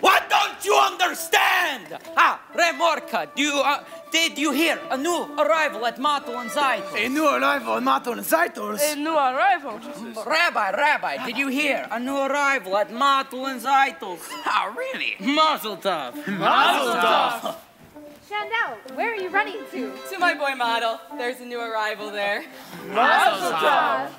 What don't you understand? Ah, Remorka, do you, uh, did you hear a new arrival at Motel and Zaitos? A new arrival at Motel and Zaitos? A new arrival? Rabbi, Rabbi, did you hear a new arrival at Motel and Zaitos? Oh, really? Mazel tov. Mazel tov. Shandel, where are you running to? To my boy Motel. There's a new arrival there. Mazel tov.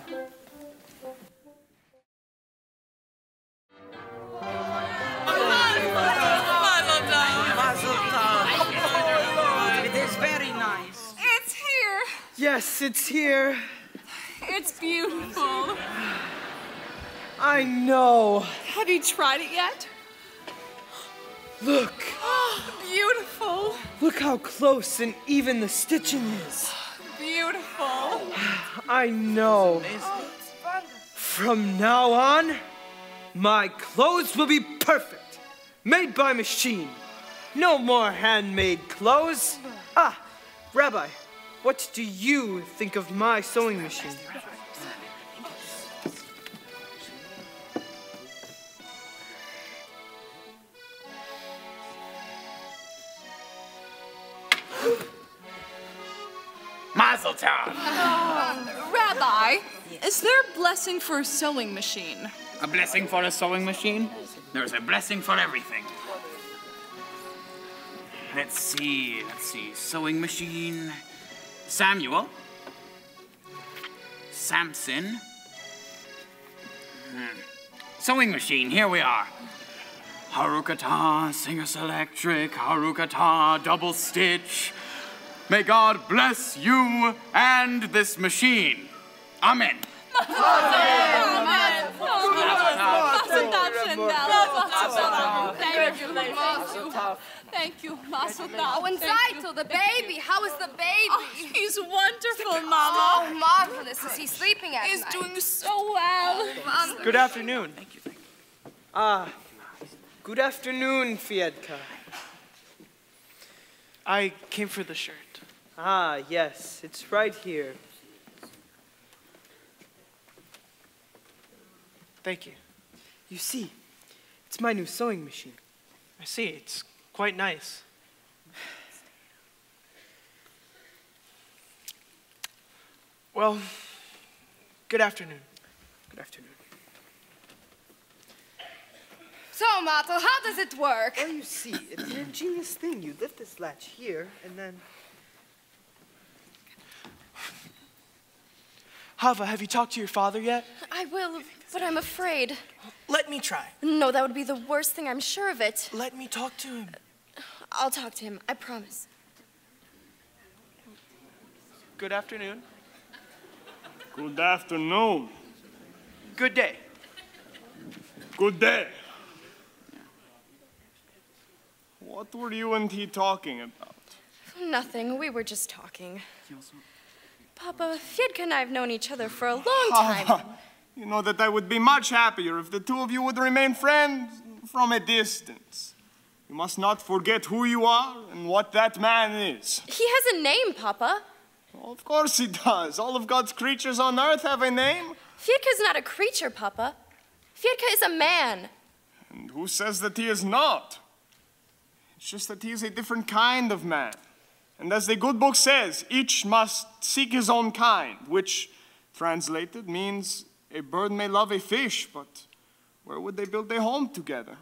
It is very nice. It's here. Yes, it's here. It's beautiful. I know. Have you tried it yet? Look. beautiful. Look how close and even the stitching is. Beautiful. I know. From now on, my clothes will be perfect. Made by machine. No more handmade clothes. Ah, Rabbi, what do you think of my sewing machine? Uh, Rabbi, is there a blessing for a sewing machine? A blessing for a sewing machine? There's a blessing for everything. Let's see, let's see. Sewing machine. Samuel. Samson. Hmm. Sewing machine, here we are. Harukata, Singers Electric, Harukata, double stitch. May God bless you and this machine. Amen. Thank you, Thank you, Mazel Oh, and Zeitel, the baby. How is the baby? Oh, he's wonderful, Oh, Mama. marvelous. Is he sleeping at He's night? doing so well. Good afternoon. Thank you. Ah, good afternoon, Fyedka. I came for the shirt. Ah, yes, it's right here. Thank you. You see, it's my new sewing machine. I see. It's quite nice. Well, good afternoon. Good afternoon. So, Motto, how does it work? Well, you see, it's an ingenious thing. You lift this latch here, and then. Hava, have you talked to your father yet? I will, but I'm afraid. Let me try. No, that would be the worst thing, I'm sure of it. Let me talk to him. I'll talk to him, I promise. Good afternoon. Good afternoon. Good day. Good day. What were you and he talking about? Nothing, we were just talking. Papa, Fyedka and I have known each other for a long *laughs* time. You know that I would be much happier if the two of you would remain friends from a distance. You must not forget who you are and what that man is. He has a name, Papa. Of course he does. All of God's creatures on earth have a name. Fyedka is not a creature, Papa. Fyedka is a man. And who says that he is not? It's just that he is a different kind of man. And as the good book says, each must seek his own kind, which, translated, means a bird may love a fish, but where would they build their home together?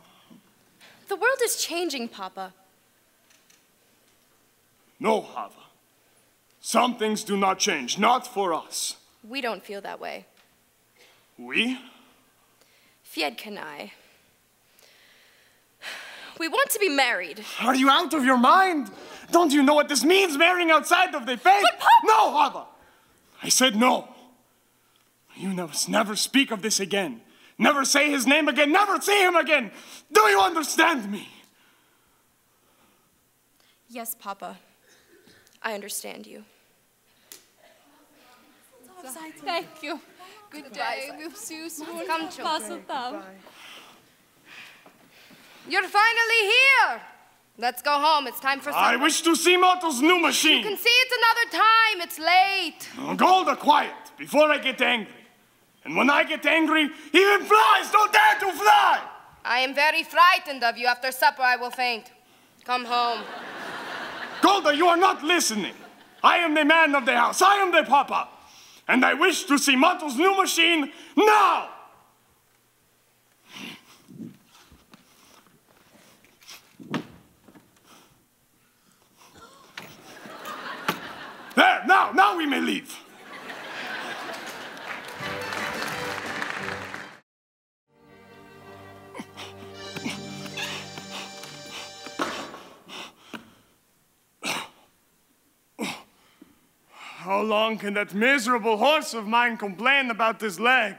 The world is changing, Papa. No, Hava. Some things do not change, not for us. We don't feel that way. We? Fyedka and I. We want to be married. Are you out of your mind? Don't you know what this means, marrying outside of the faith? No, Hava! I said no. You must never speak of this again. Never say his name again. Never see him again. Do you understand me? Yes, Papa. I understand you. Thank you. Good day. We'll see you soon. Come, children. Passatam. You're finally here. Let's go home. It's time for supper. I wish to see Motel's new machine. You can see it another time. It's late. Golda, quiet, before I get angry. And when I get angry, even flies don't dare to fly! I am very frightened of you. After supper, I will faint. Come home. Golda, you are not listening. I am the man of the house. I am the papa. And I wish to see Motel's new machine now! There, now, now we may leave. How long can that miserable horse of mine complain about his leg?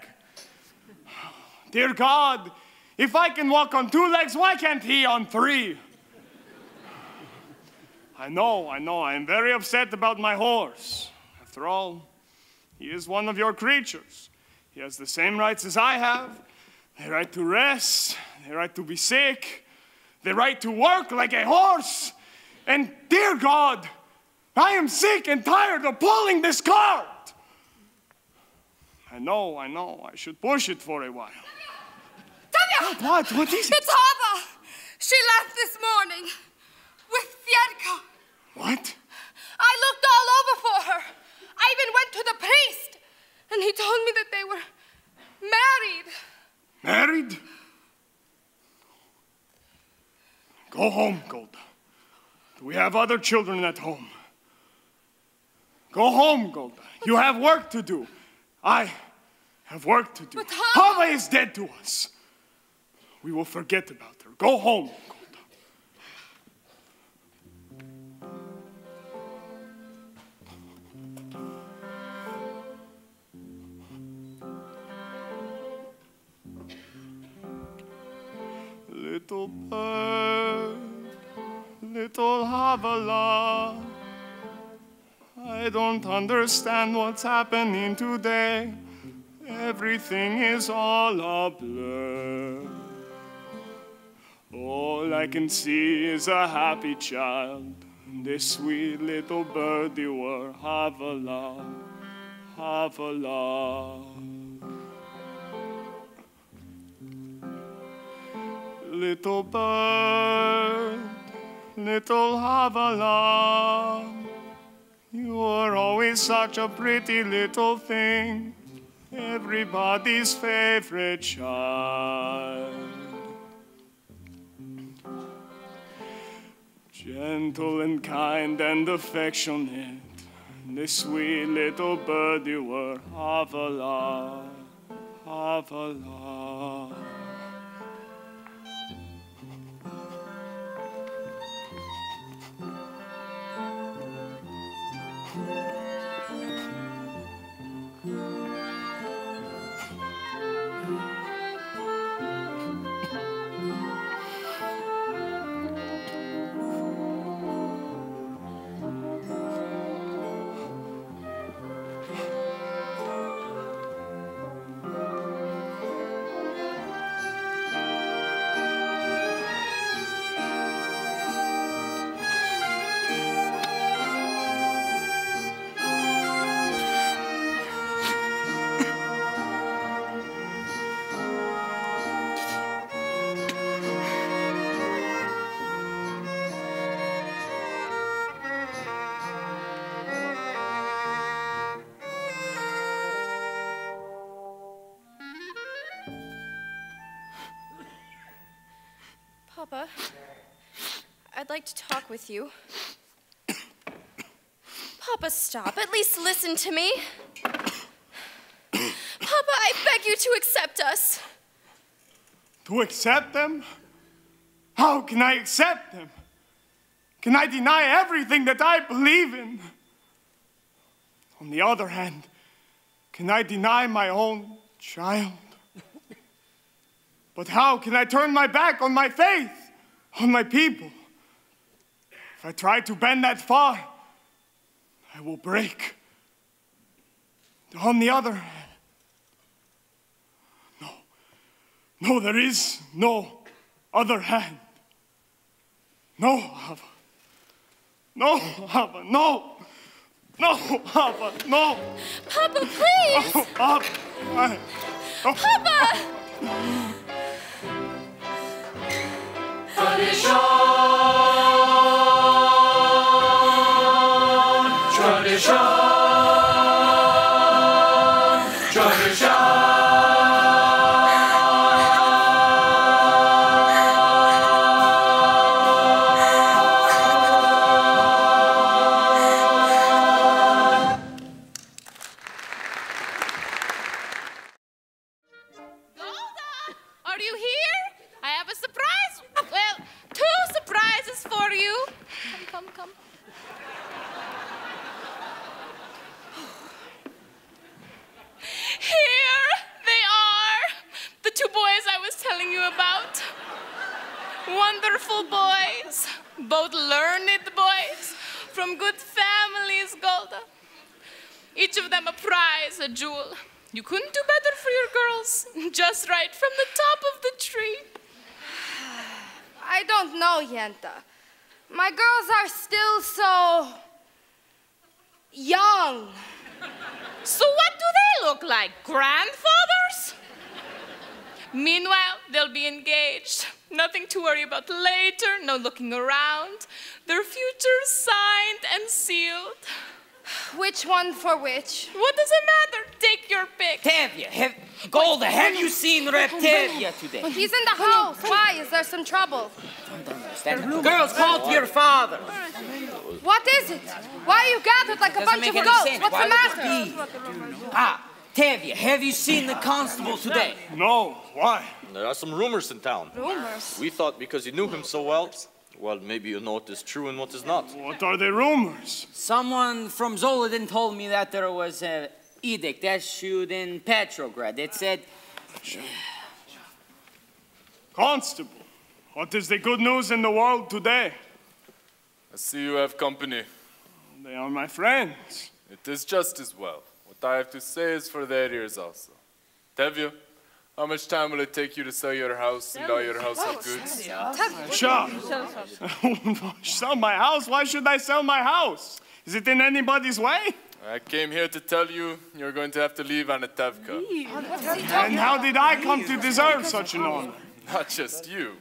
Dear God, if I can walk on two legs, why can't he on three? I know, I know, I am very upset about my horse. After all, he is one of your creatures. He has the same rights as I have the right to rest, the right to be sick, the right to work like a horse. And dear God, I am sick and tired of pulling this cart. I know, I know, I should push it for a while. Tevye! Oh, what? What is it? It's Hava. She left this morning with. What? I looked all over for her. I even went to the priest, and he told me that they were married. Married? Go home, Golda. We have other children at home. Go home, Golda. You have work to do. I have work to do. But Hava is dead to us. We will forget about her. Go home. Little bird, little Havala. I don't understand what's happening today. Everything is all a blur. All I can see is a happy child. This sweet little bird you were. Havala, Havala. Little bird, little Havala, you are always such a pretty little thing, everybody's favorite child. Gentle and kind and affectionate, this sweet little bird you were, Havala, Havala. Talk with you. Papa, stop. At least listen to me. Papa, I beg you to accept us. To accept them? How can I accept them? Can I deny everything that I believe in? On the other hand, can I deny my own child? But how can I turn my back on my faith, on my people? If I try to bend that far, I will break. On the other hand, no, no, there is no other hand. No, Abba. No, Abba, no. No, Abba, no. Papa, please. Oh, Abba. I- oh. Papa! Tradition, a jewel. You couldn't do better for your girls. Just right from the top of the tree. I don't know, Yenta. My girls are still so young. So what do they look like? Grandfathers? Meanwhile, they'll be engaged. Nothing to worry about later, no looking around. Their future signed and sealed. Which one for which? What does it matter? Take your pick. Tevye, have, Golda, have you seen Reb Tevye today? He's in the house. Why? Is there some trouble? Stand- Girls, call to your father. What is it? Why are you gathered like a bunch of any goats? sense. What's Why the matter? Ah, Tevye, have you seen the constable today? No, why? There are some rumors in town. Rumors? We thought because you knew him so well, well, maybe you know what is true and what is not. What are the rumors? Someone from Zoladin told me that there was an edict issued in Petrograd. It said, Constable, what is the good news in the world today? I see you have company. They are my friends. It is just as well. What I have to say is for their ears also. Tevye, how much time will it take you to sell your house and all your household goods? Sure. *laughs* sell my house? Why should I sell my house? Is it in anybody's way? I came here to tell you you're going to have to leave Anatevka. And how did I come to deserve such an honor? Not just you,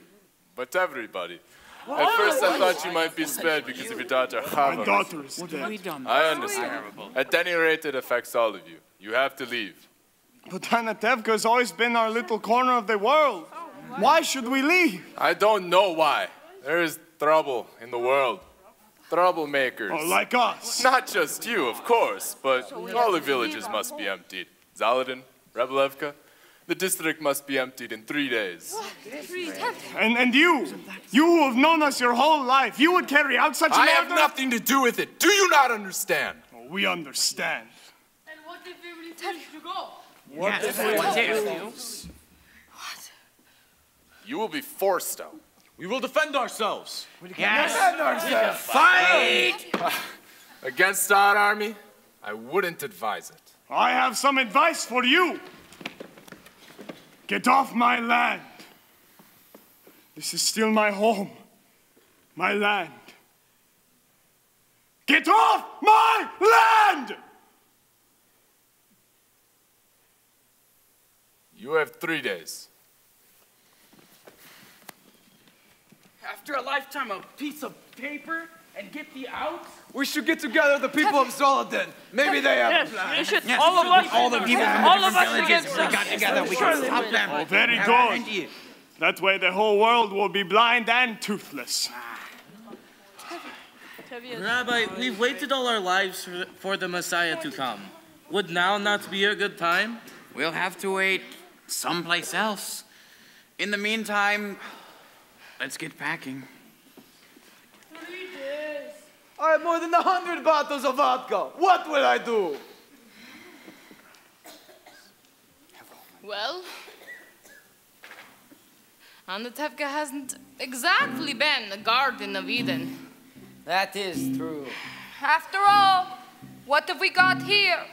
but everybody. At first I thought you might be spared because of your daughter Chava. My daughter is dead. I understand. At any rate, it affects all of you. You have to leave. But Anatevka has always been our little corner of the world. Why should we leave? I don't know why. There is trouble in the world. Troublemakers. Oh, like us. Not just you, of course, but all the villages must be emptied. Zaladin, Rebelevka, the district must be emptied in three days. And, and you, you who have known us your whole life, you would carry out such an I have nothing to do with it. Do you not understand? Oh, we understand. And what if we really tell you to go? What Yes, if what we if? refuse? You will be forced out. We will defend ourselves. Yes. Defend ourselves. Fight! *laughs* Against our army, I wouldn't advise it. I have some advice for you. Get off my land. This is still my home, my land. Get off my land! You have three days. After a lifetime of piece of paper and get the out? We should get together the people of Zoladin. Maybe they have Yes, a plan. we should- Yes, all of us- all the people from all the of us different together. villages. We got together. We can stop them. Oh, very good. That way the whole world will be blind and toothless. Rabbi, we've waited all our lives for, for the Messiah to come. Would now not be a good time? We'll have to wait someplace else. In the meantime, let's get packing. Three days. I have more than a hundred bottles of vodka. What will I do? Well, Anatevka hasn't exactly been the Garden of Eden. That is true. After all, what have we got here?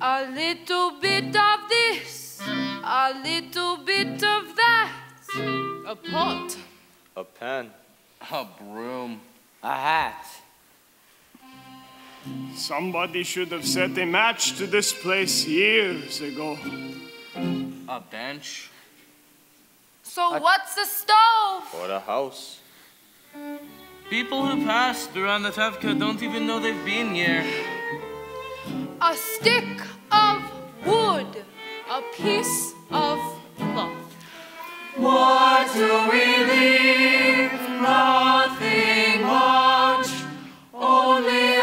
A little bit of this, a little bit of that. A pot. A pen. A broom. A hat. Somebody should have set a match to this place years ago. A bench. So what's the stove? Or a house. People who pass through Anatevka don't even know they've been here. A stick of wood, a piece of cloth. What do we leave? Nothing much, only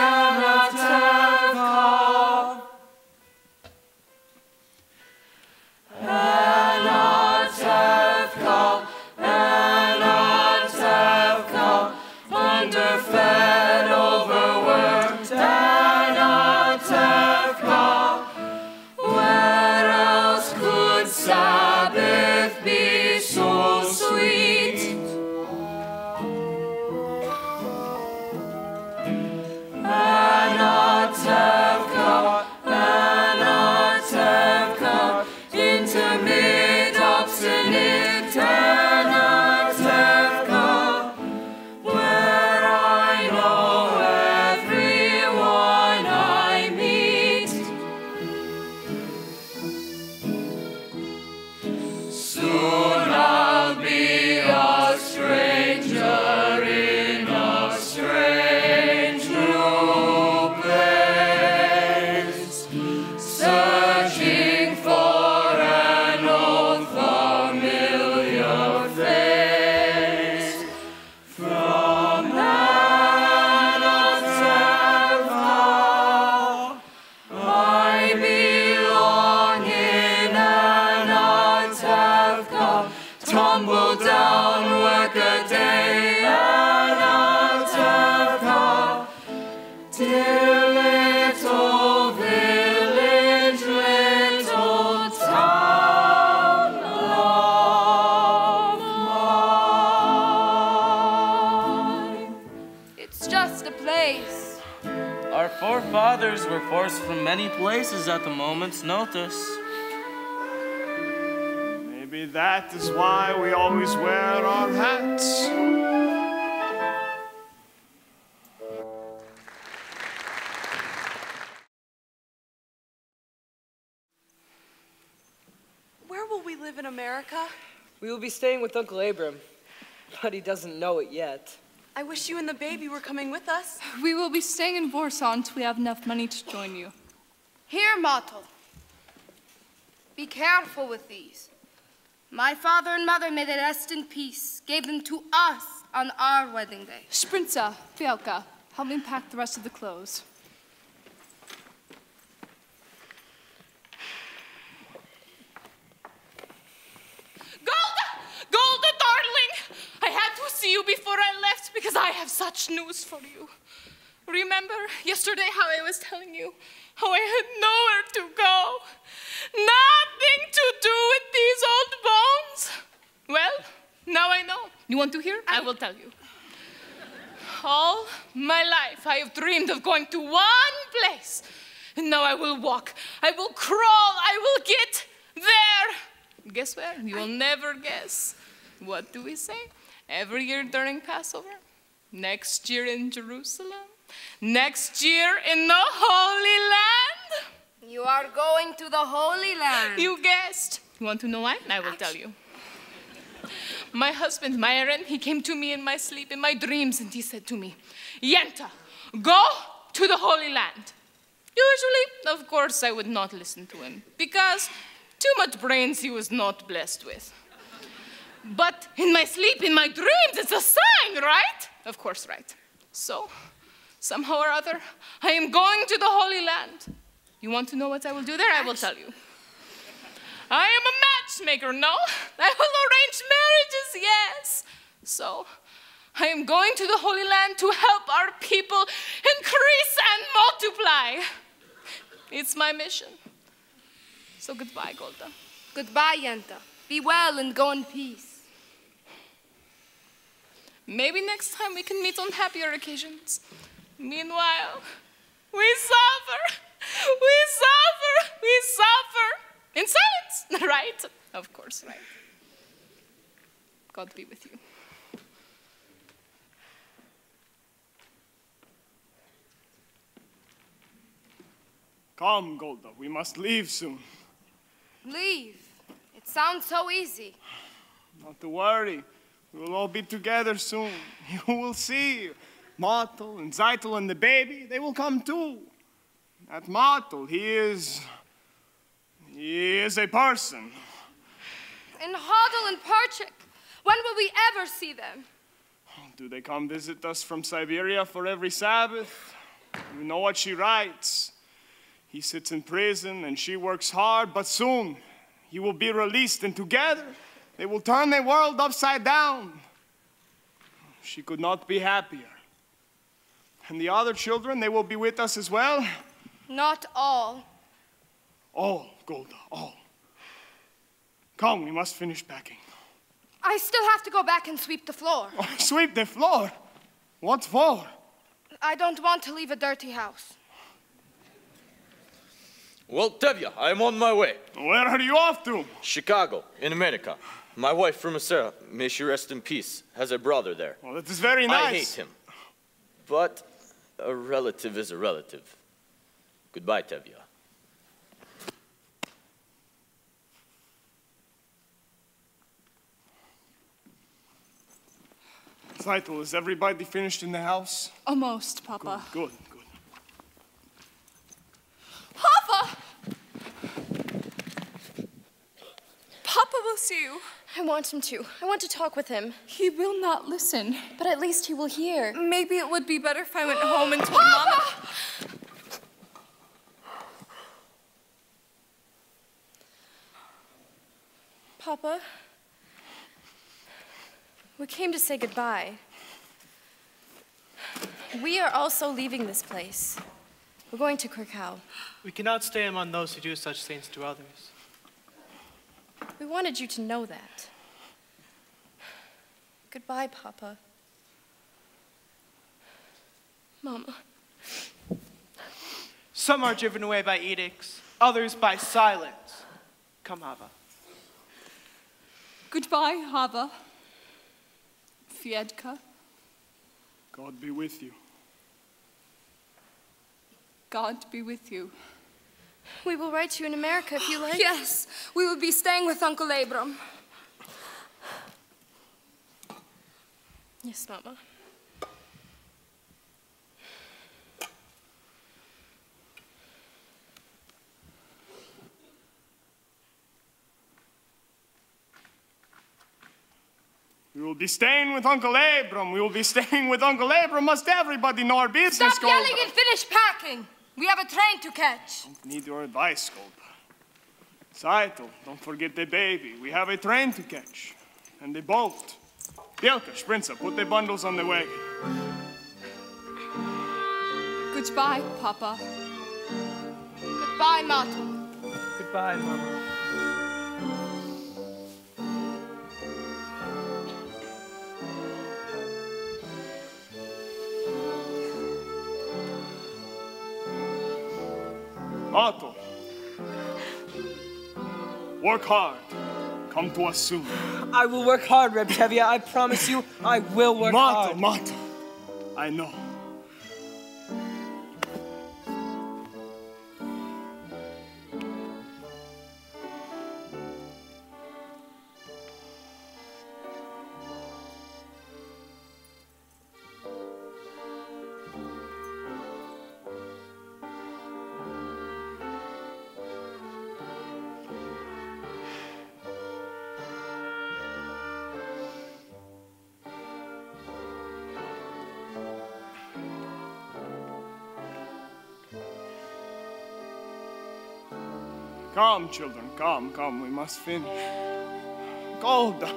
many places at the moment's notice. Maybe that is why we always wear our hats. Where will we live in America? We will be staying with Uncle Avram, but he doesn't know it yet. I wish you and the baby were coming with us. We will be staying in Warsaw until we have enough money to join you. Here, Motel. Be careful with these. My father and mother, may they rest in peace, gave them to us on our wedding day. Shprintze, Bielke, help me pack the rest of the clothes. Golda! Golda, darling! I had to see you before I left because I have such news for you. Remember yesterday how I was telling you how I had nowhere to go? Nothing to do with these old bones? Well, now I know. You want to hear? I will tell you. All my life I have dreamed of going to one place. And now I will walk. I will crawl. I will get there. Guess where? You'll never guess. What do we say? Every year during Passover? Next year in Jerusalem? Next year in the Holy Land? You are going to the Holy Land. You guessed. You want to know why? I will tell you. My husband, Myron, he came to me in my sleep, in my dreams, and he said to me, Yenta, go to the Holy Land. Usually, of course, I would not listen to him because too much brains he was not blessed with. But in my sleep, in my dreams, it's a sign, right? Of course, right. So, somehow or other, I am going to the Holy Land. You want to know what I will do there? I will tell you. I am a matchmaker, no? I will arrange marriages, yes. So, I am going to the Holy Land to help our people increase and multiply. It's my mission. So goodbye, Golda. Goodbye, Yenta. Be well and go in peace. Maybe next time we can meet on happier occasions. Meanwhile, we suffer. We suffer. We suffer. In silence, *laughs* right? Of course, right. God be with you. Come, Golda, we must leave soon. Leave. It sounds so easy. Not to worry. We will all be together soon. *laughs* You will see. Motel and Zeitel and the baby, they will come too. That Motel, he is. He is a person. And Hodel and Perchik, when will we ever see them? Do they come visit us from Siberia for every Sabbath? You know what she writes. He sits in prison and she works hard, but soon he will be released, and together they will turn the world upside down. She could not be happier. And the other children, they will be with us as well? Not all. All, Golda, all. Come, we must finish packing. I still have to go back and sweep the floor. Oh, *laughs* sweep the floor? What for? I don't want to leave a dirty house. Well, Tevye, I am on my way. Where are you off to? Chicago, in America. My wife, Fruma Sarah, may she rest in peace, has a brother there. Well, that is very nice. I hate him. But a relative is a relative. Goodbye, Tevye. Zeitel, is everybody finished in the house? Almost, Papa. Good, good. Papa! Papa will see you. I want him to. I want to talk with him. He will not listen. But at least he will hear. Maybe it would be better if I went *gasps* home and told Mama. Papa, we came to say goodbye. We are also leaving this place. We're going to Krakow. We cannot stay among those who do such things to others. We wanted you to know that. Goodbye, Papa. Mama. Some are driven away by edicts, others by silence. Come, Hava. Goodbye, Hava. Fyedka. God be with you. God be with you. We will write to you in America if you like. *gasps* Yes, we will be staying with Uncle Avram. Yes, Mama. We will be staying with Uncle Avram. We will be staying with Uncle Avram. Must everybody know our business, Stop yelling and finish packing. We have a train to catch. Don't need your advice, Golda. Saito, don't forget the baby. We have a train to catch. And the boat. Bielke, Shprintze, put the bundles on the wagon. Goodbye, Papa. Goodbye, Motel. Goodbye, Mama. Motel. Work hard. Come to us soon. I will work hard, Reb Tevye. I promise you, I will work Motel, hard. Motel, Motel. I know. Come, children, come, come. We must finish. Golda,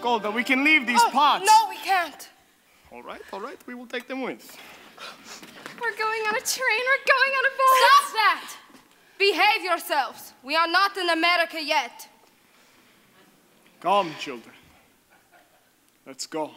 Golda, we can leave these Oh, pots. No, we can't. All right, all right, we will take them with. We're going on a train. We're going on a boat. Stop that! Behave yourselves. We are not in America yet. Come, children. Let's go.